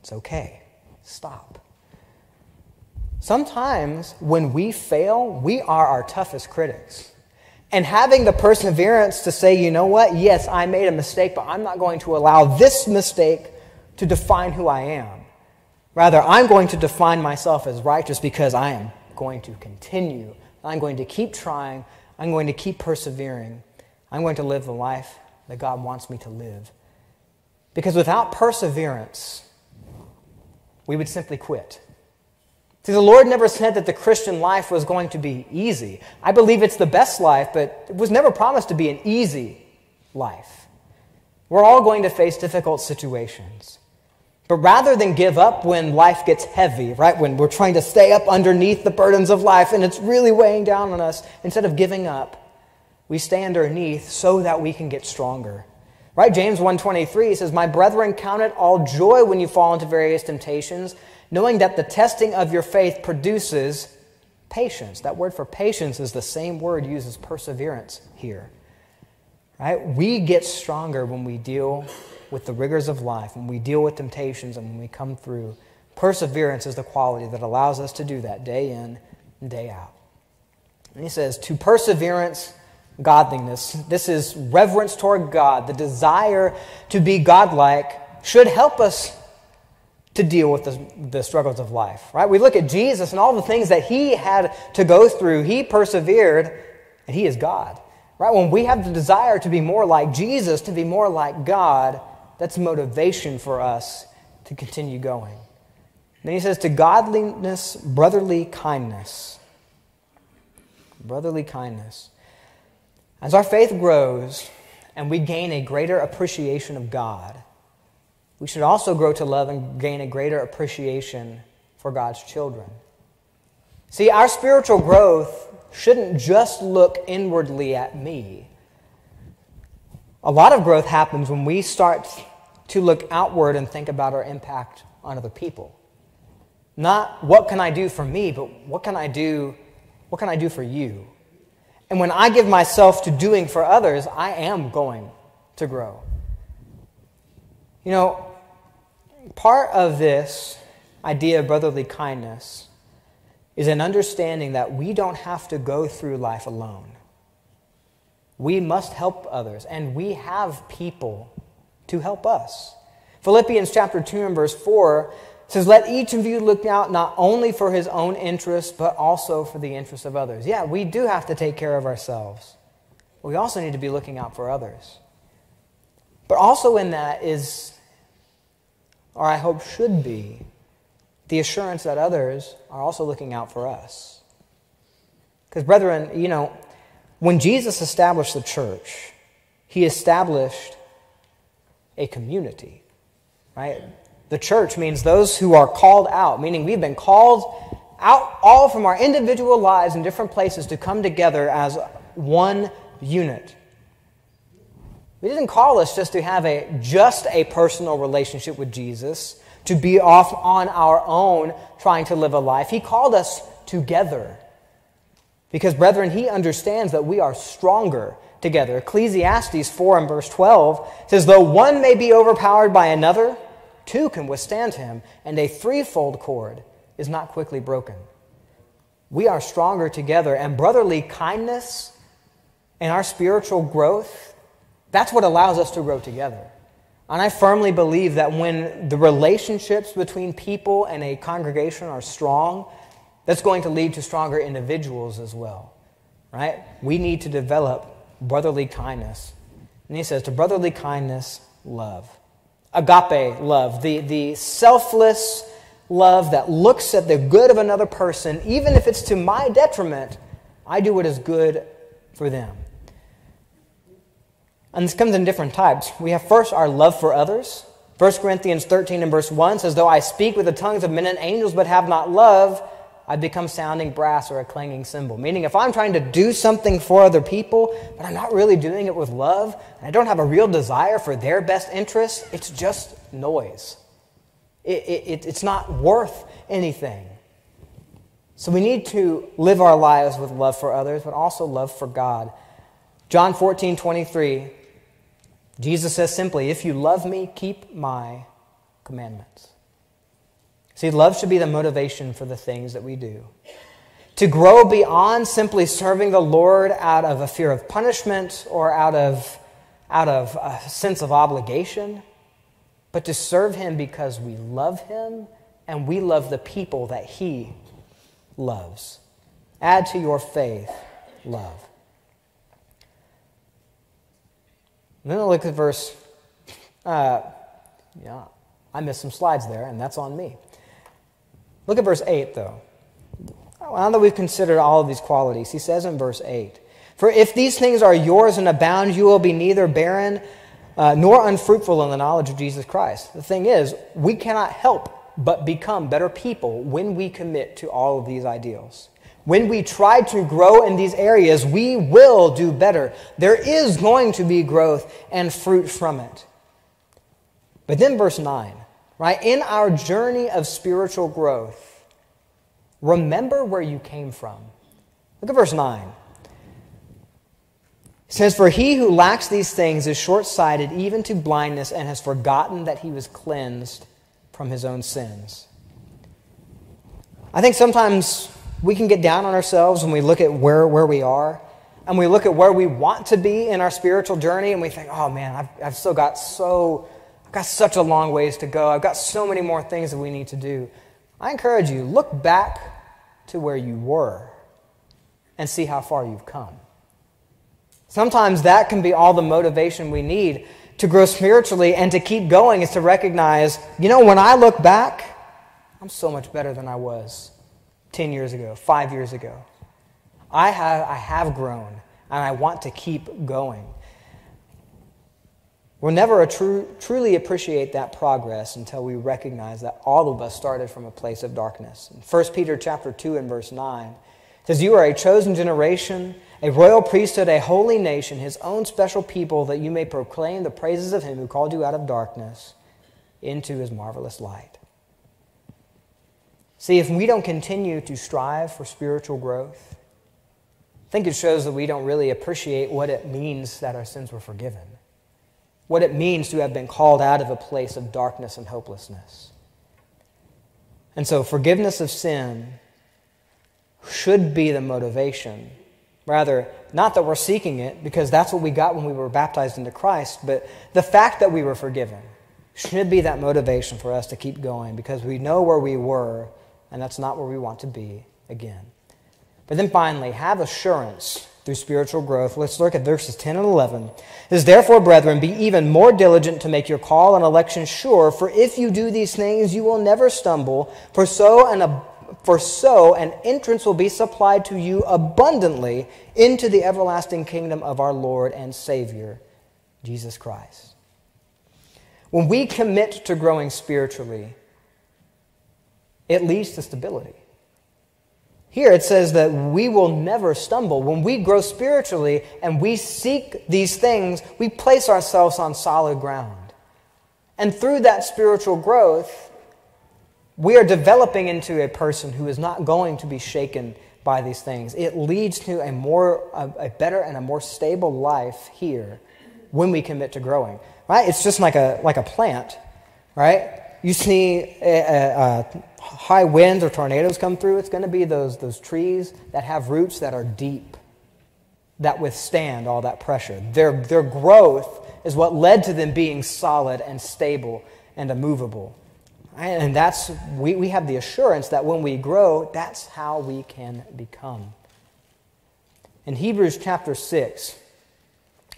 it's okay. Stop. Sometimes when we fail, we are our toughest critics. And having the perseverance to say, you know what, yes, I made a mistake, but I'm not going to allow this mistake to define who I am. Rather, I'm going to define myself as righteous because I am going to continue. I'm going to keep trying. I'm going to keep persevering. I'm going to live the life that God wants me to live. Because without perseverance, we would simply quit. See, the Lord never said that the Christian life was going to be easy. I believe it's the best life, but it was never promised to be an easy life. We're all going to face difficult situations. But rather than give up when life gets heavy, right, when we're trying to stay up underneath the burdens of life and it's really weighing down on us, instead of giving up, we stay underneath so that we can get stronger. Right? James 1:23 says, "My brethren, count it all joy when you fall into various temptations, knowing that the testing of your faith produces patience." That word for patience is the same word used as perseverance here. Right? We get stronger when we deal with the rigors of life, when we deal with temptations, and when we come through, perseverance is the quality that allows us to do that day in and day out. And he says, to perseverance, godliness. This is reverence toward God. The desire to be godlike should help us to deal with the, the, struggles of life, right? We look at Jesus and all the things that he had to go through. He persevered, and he is God. Right? When we have the desire to be more like Jesus, to be more like God, that's motivation for us to continue going. Then he says, to godliness, brotherly kindness. Brotherly kindness. As our faith grows and we gain a greater appreciation of God, we should also grow to love and gain a greater appreciation for God's children. See, our spiritual growth shouldn't just look inwardly at me. A lot of growth happens when we start to look outward and think about our impact on other people. Not what can I do for me, but what can I do what can I do for you? And when I give myself to doing for others, I am going to grow. You know, part of this idea of brotherly kindness is an understanding that we don't have to go through life alone. We must help others, and we have people to help us. Philippians chapter 2 and verse 4 says, Let each of you look out not only for his own interests, but also for the interests of others. Yeah, we do have to take care of ourselves. We also need to be looking out for others. But also in that is, or I hope should be, the assurance that others are also looking out for us. Because, brethren, you know, when Jesus established the church, he established a community, right? The church means those who are called out, meaning we've been called out all from our individual lives in different places to come together as one unit. He didn't call us just to have a just a personal relationship with Jesus, to be off on our own trying to live a life. He called us together. Because, brethren, he understands that we are stronger together. Ecclesiastes 4 and verse 12 says, Though one may be overpowered by another, two can withstand him, and a threefold cord is not quickly broken. We are stronger together, and brotherly kindness and our spiritual growth, that's what allows us to grow together. And I firmly believe that when the relationships between people and a congregation are strong, that's going to lead to stronger individuals as well. Right? We need to develop brotherly kindness. And he says, to brotherly kindness, love. Agape love, the, the selfless love that looks at the good of another person, even if it's to my detriment, I do what is good for them. And this comes in different types. We have first our love for others. 1 Corinthians 13 and verse 1 says, Though I speak with the tongues of men and angels but have not love, I become sounding brass or a clanging cymbal. Meaning, if I'm trying to do something for other people, but I'm not really doing it with love, and I don't have a real desire for their best interest, it's just noise. It, it, it's not worth anything. So we need to live our lives with love for others, but also love for God. John 14, 23, Jesus says simply, If you love me, keep my commandments. See, love should be the motivation for the things that we do. To grow beyond simply serving the Lord out of a fear of punishment or out of, out of a sense of obligation, but to serve Him because we love Him and we love the people that He loves. Add to your faith love. And then look at verse. Uh, yeah, I missed some slides there, and that's on me. Look at verse 8, though. Now that we've considered all of these qualities, he says in verse 8 For if these things are yours and abound, you will be neither barren uh, nor unfruitful in the knowledge of Jesus Christ. The thing is, we cannot help but become better people when we commit to all of these ideals. When we try to grow in these areas, we will do better. There is going to be growth and fruit from it. But then, verse 9 right? In our journey of spiritual growth, remember where you came from. Look at verse 9. It says, For he who lacks these things is short sighted even to blindness and has forgotten that he was cleansed from his own sins. I think sometimes we can get down on ourselves when we look at where, where we are and we look at where we want to be in our spiritual journey and we think, oh man, I've, I've still got so I've got such a long ways to go. I've got so many more things that we need to do. I encourage you, look back to where you were and see how far you've come. Sometimes that can be all the motivation we need to grow spiritually and to keep going is to recognize, you know, when I look back, I'm so much better than I was 10 years ago, five years ago. I have, I have grown, and I want to keep going. We'll never truly appreciate that progress until we recognize that all of us started from a place of darkness. In 1 Peter chapter 2 and verse 9 says, You are a chosen generation, a royal priesthood, a holy nation, his own special people, that you may proclaim the praises of him who called you out of darkness into his marvelous light. See, if we don't continue to strive for spiritual growth, I think it shows that we don't really appreciate what it means that our sins were forgiven, what it means to have been called out of a place of darkness and hopelessness. And so, forgiveness of sin should be the motivation. Rather, not that we're seeking it, because that's what we got when we were baptized into Christ, but the fact that we were forgiven should be that motivation for us to keep going because we know where we were, and that's not where we want to be again. But then finally, have assurance through spiritual growth. Let's look at verses 10 and 11. It says, Therefore, brethren, be even more diligent to make your call and election sure, for if you do these things, you will never stumble, for so an, for so an entrance will be supplied to you abundantly into the everlasting kingdom of our Lord and Savior, Jesus Christ. When we commit to growing spiritually, it leads to stability. Here it says that we will never stumble. When we grow spiritually and we seek these things, we place ourselves on solid ground. And through that spiritual growth, we are developing into a person who is not going to be shaken by these things. It leads to a more a, better and a more stable life here when we commit to growing. Right? It's just like a like a plant, right? You see a, a, a high winds or tornadoes come through, it's going to be those, those trees that have roots that are deep, that withstand all that pressure. Their, their growth is what led to them being solid and stable and immovable. And that's, we, we have the assurance that when we grow, that's how we can become. In Hebrews chapter 6,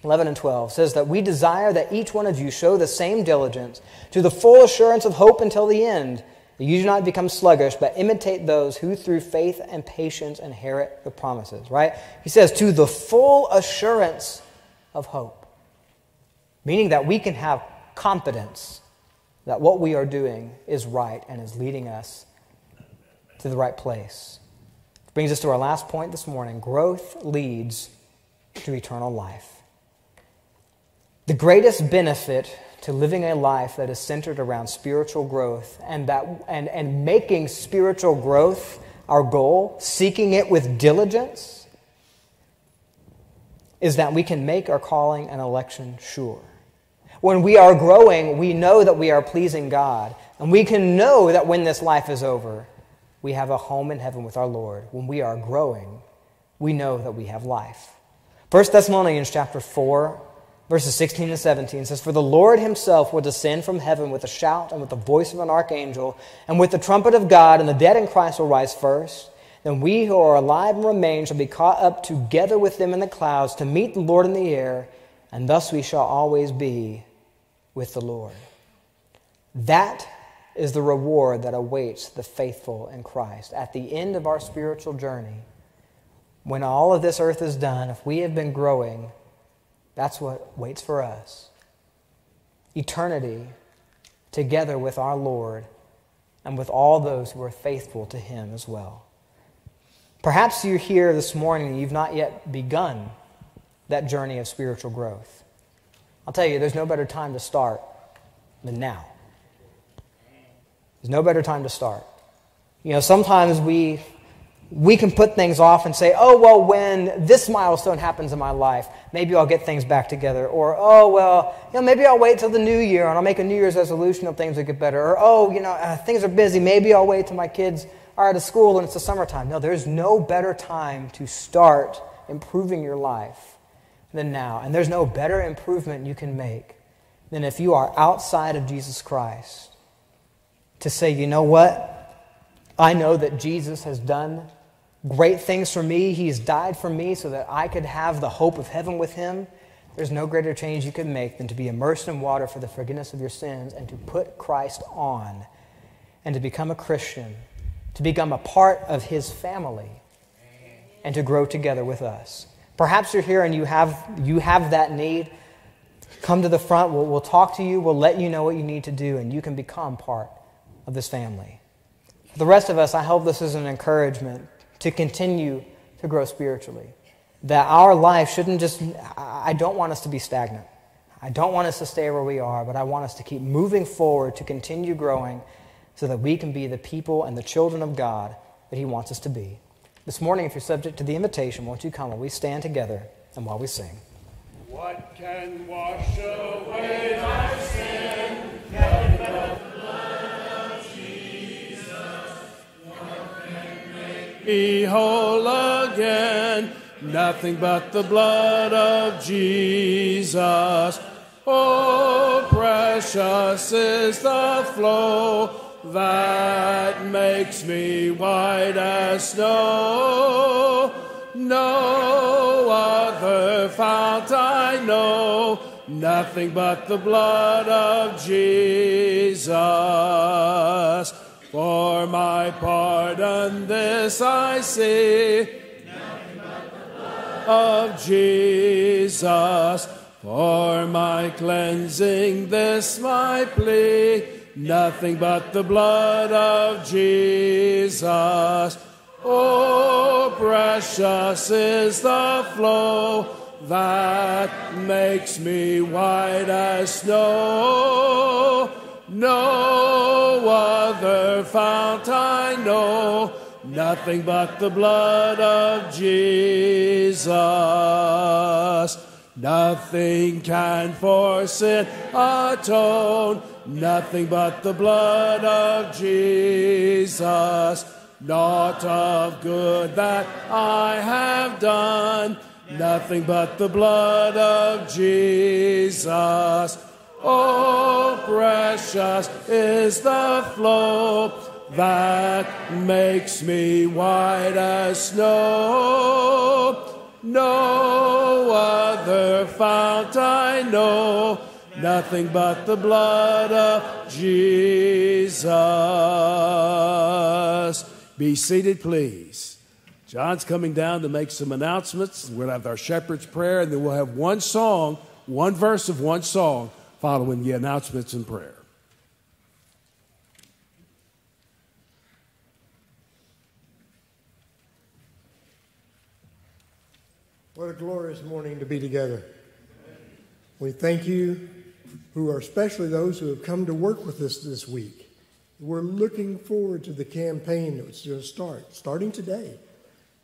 11 and 12 says that we desire that each one of you show the same diligence to the full assurance of hope until the end that you do not become sluggish, but imitate those who through faith and patience inherit the promises, right? He says, to the full assurance of hope. Meaning that we can have confidence that what we are doing is right and is leading us to the right place. Brings us to our last point this morning growth leads to eternal life. The greatest benefit to living a life that is centered around spiritual growth and, that, and, and making spiritual growth our goal, seeking it with diligence, is that we can make our calling and election sure. When we are growing, we know that we are pleasing God, and we can know that when this life is over, we have a home in heaven with our Lord. When we are growing, we know that we have life. 1 Thessalonians chapter 4 verses 16 and 17 says, For the Lord himself will descend from heaven with a shout and with the voice of an archangel and with the trumpet of God, and the dead in Christ will rise first. Then we who are alive and remain shall be caught up together with them in the clouds to meet the Lord in the air, and thus we shall always be with the Lord. That is the reward that awaits the faithful in Christ. At the end of our spiritual journey, when all of this earth is done, if we have been growing, that's what waits for us. Eternity together with our Lord and with all those who are faithful to Him as well. Perhaps you're here this morning and you've not yet begun that journey of spiritual growth. I'll tell you, there's no better time to start than now. There's no better time to start. You know, sometimes we we can put things off and say, oh, well, when this milestone happens in my life, maybe I'll get things back together. Or, oh, well, you know, maybe I'll wait till the new year and I'll make a New Year's resolution if things will get better. Or, oh, you know, uh, things are busy. Maybe I'll wait till my kids are out of school and it's the summertime. No, there's no better time to start improving your life than now. And there's no better improvement you can make than if you are outside of Jesus Christ to say, you know what? I know that Jesus has done great things for me. He's died for me so that I could have the hope of heaven with him. There's no greater change you could make than to be immersed in water for the forgiveness of your sins and to put Christ on and to become a Christian, to become a part of his family, and to grow together with us. Perhaps you're here and you have, you have that need. Come to the front. We'll, we'll talk to you. We'll let you know what you need to do, and you can become part of this family. For the rest of us, I hope this is an encouragement to continue to grow spiritually. That our life shouldn't just, I don't want us to be stagnant. I don't want us to stay where we are, but I want us to keep moving forward to continue growing so that we can be the people and the children of God that He wants us to be. This morning, if you're subject to the invitation, won't you come while we stand together and while we sing? What can wash away my sin? Be whole again. Nothing but the blood of Jesus. Oh, precious is the flow that makes me white as snow. No other fount I know, nothing but the blood of Jesus. For my pardon, this I say, of Jesus. For my cleansing, this my plea, nothing but the blood of Jesus. Oh, precious is the flow that makes me white as snow. No other fount I know, nothing but the blood of Jesus. Nothing can for sin atone, nothing but the blood of Jesus. Not of good that I have done, nothing but the blood of Jesus. Oh, precious is the flow that makes me white as snow. No other fount I know, nothing but the blood of Jesus. Be seated, please. John's coming down to make some announcements. We'll have our shepherd's prayer, and then we'll have one song, one verse of one song following the announcements and prayer. What a glorious morning to be together. We thank you, who are especially those who have come to work with us this week. We're looking forward to the campaign that's going to start, starting today,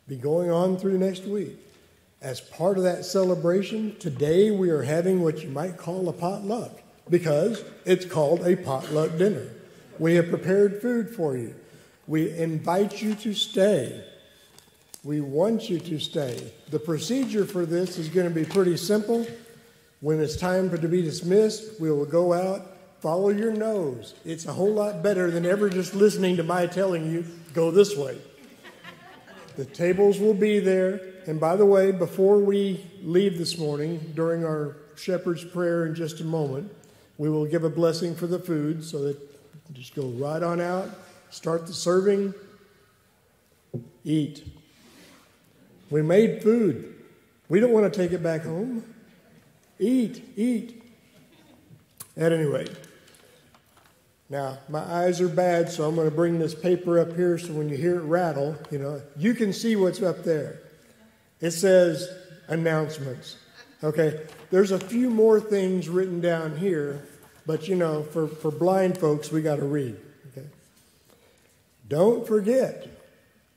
be going on through next week. As part of that celebration, today we are having what you might call a potluck because it's called a potluck dinner. We have prepared food for you. We invite you to stay. We want you to stay. The procedure for this is going to be pretty simple. When it's time for to be dismissed, we will go out, follow your nose. It's a whole lot better than ever just listening to my telling you, go this way. The tables will be there. And by the way, before we leave this morning, during our shepherd's prayer in just a moment, we will give a blessing for the food so that just go right on out, start the serving, eat. We made food. We don't want to take it back home. Eat, eat. At any rate, now my eyes are bad, so I'm going to bring this paper up here so when you hear it rattle, you know, you can see what's up there. It says announcements. Okay, there's a few more things written down here, but you know, for, for blind folks, we got to read. Okay, don't forget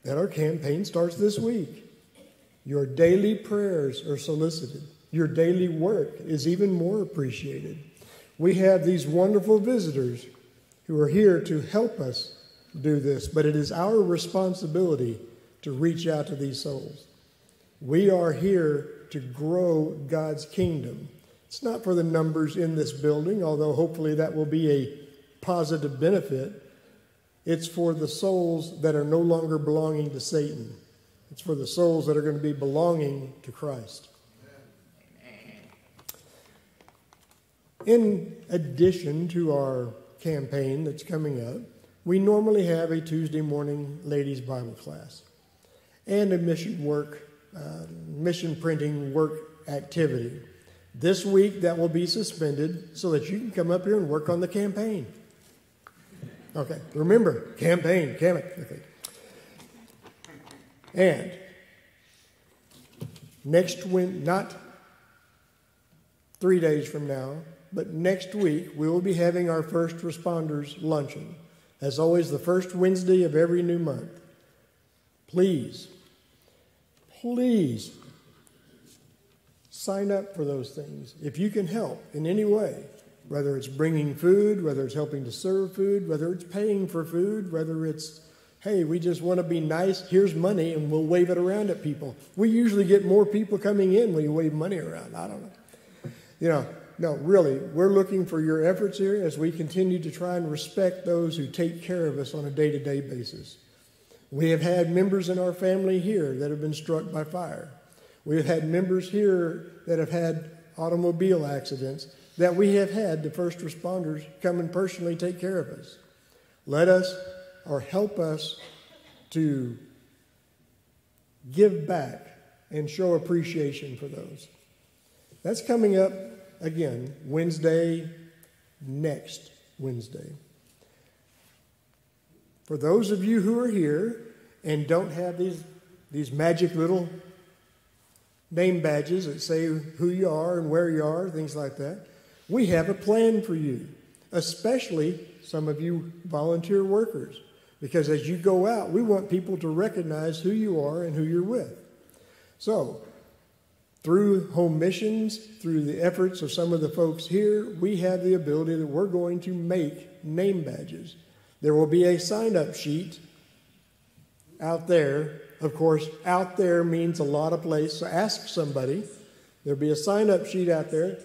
that our campaign starts this week. Your daily prayers are solicited. Your daily work is even more appreciated. We have these wonderful visitors who are here to help us do this, but it is our responsibility to reach out to these souls. We are here to grow God's kingdom. It's not for the numbers in this building, although hopefully that will be a positive benefit. It's for the souls that are no longer belonging to Satan. It's for the souls that are going to be belonging to Christ. In addition to our campaign that's coming up, we normally have a Tuesday morning ladies' Bible class and a mission work, uh, mission printing work activity. This week, that will be suspended so that you can come up here and work on the campaign. Okay, remember, campaign, campaign. Okay. And next week, not three days from now, but next week, we will be having our first responders luncheon. As always, the first Wednesday of every new month. Please, please sign up for those things. If you can help in any way, whether it's bringing food, whether it's helping to serve food, whether it's paying for food, whether it's, hey, we just want to be nice, here's money, and we'll wave it around at people. We usually get more people coming in when you wave money around. I don't know. You know, no, really, we're looking for your efforts here as we continue to try and respect those who take care of us on a day to day basis. We have had members in our family here that have been struck by fire. We have had members here that have had automobile accidents that we have had the first responders come and personally take care of us. Let us or help us to give back and show appreciation for those. That's coming up again, Wednesday, next Wednesday. For those of you who are here and don't have these, these magic little name badges that say who you are and where you are, things like that, we have a plan for you, especially some of you volunteer workers. Because as you go out, we want people to recognize who you are and who you're with. So, through home missions, through the efforts of some of the folks here, we have the ability that we're going to make name badges. There will be a sign up sheet out there. Of course, out there means a lot of place, so ask somebody. There'll be a sign up sheet out there.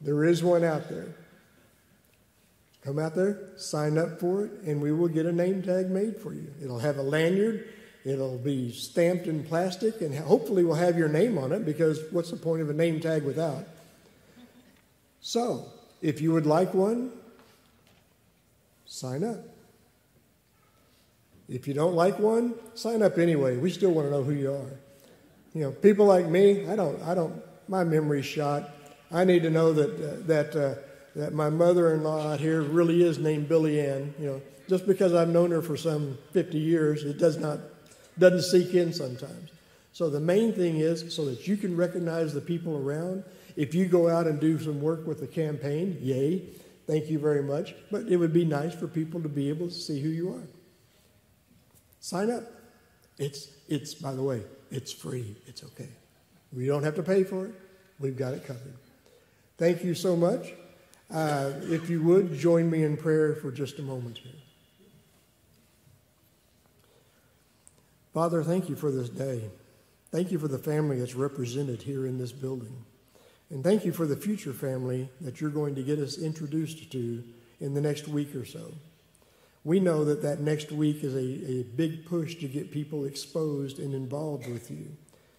There is one out there. Come out there, sign up for it, and we will get a name tag made for you. It'll have a lanyard It'll be stamped in plastic and hopefully we'll have your name on it because what's the point of a name tag without? So, if you would like one, sign up. If you don't like one, sign up anyway. We still want to know who you are. You know, people like me, I don't, I don't, my memory's shot. I need to know that, uh, that, uh, that my mother-in-law out here really is named Billy Ann. You know, just because I've known her for some 50 years, it does not doesn't seek in sometimes. So the main thing is so that you can recognize the people around. If you go out and do some work with the campaign, yay, thank you very much. But it would be nice for people to be able to see who you are. Sign up. It's, it's by the way, it's free. It's okay. We don't have to pay for it. We've got it covered. Thank you so much. Uh, if you would, join me in prayer for just a moment here. Father, thank you for this day. Thank you for the family that's represented here in this building. And thank you for the future family that you're going to get us introduced to in the next week or so. We know that that next week is a, a big push to get people exposed and involved with you.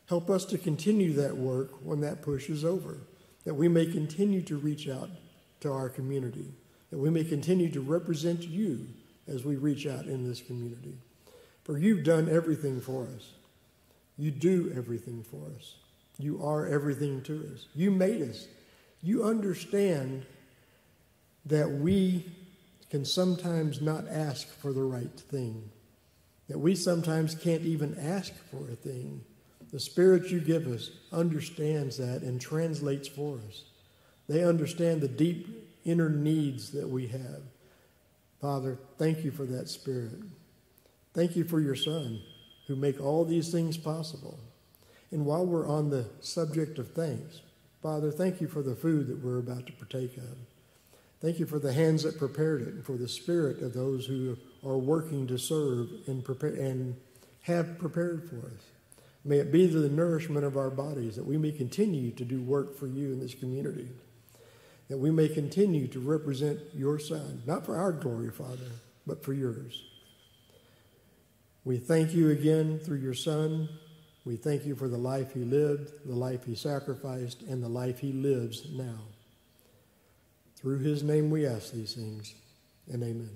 Help us to continue that work when that push is over, that we may continue to reach out to our community, that we may continue to represent you as we reach out in this community. For you've done everything for us. You do everything for us. You are everything to us. You made us. You understand that we can sometimes not ask for the right thing, that we sometimes can't even ask for a thing. The Spirit you give us understands that and translates for us. They understand the deep inner needs that we have. Father, thank you for that Spirit. Thank you for your Son who make all these things possible. And while we're on the subject of thanks, Father, thank you for the food that we're about to partake of. Thank you for the hands that prepared it and for the spirit of those who are working to serve and prepare and have prepared for us. May it be to the nourishment of our bodies that we may continue to do work for you in this community. That we may continue to represent your Son, not for our glory, Father, but for yours. We thank you again through your Son. We thank you for the life he lived, the life he sacrificed, and the life he lives now. Through his name we ask these things, and amen.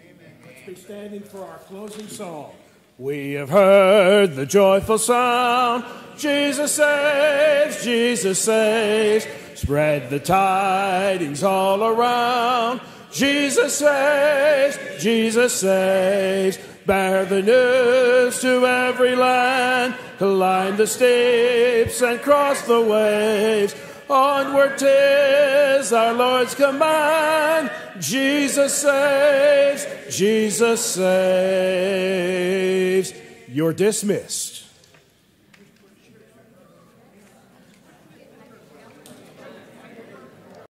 amen. Let's be standing for our closing song. We have heard the joyful sound. Jesus saves, Jesus saves. Spread the tidings all around. Jesus saves, Jesus saves. Bear the news to every land. Climb the steeps and cross the waves. Onward tis our Lord's command. Jesus saves, Jesus saves. You're dismissed.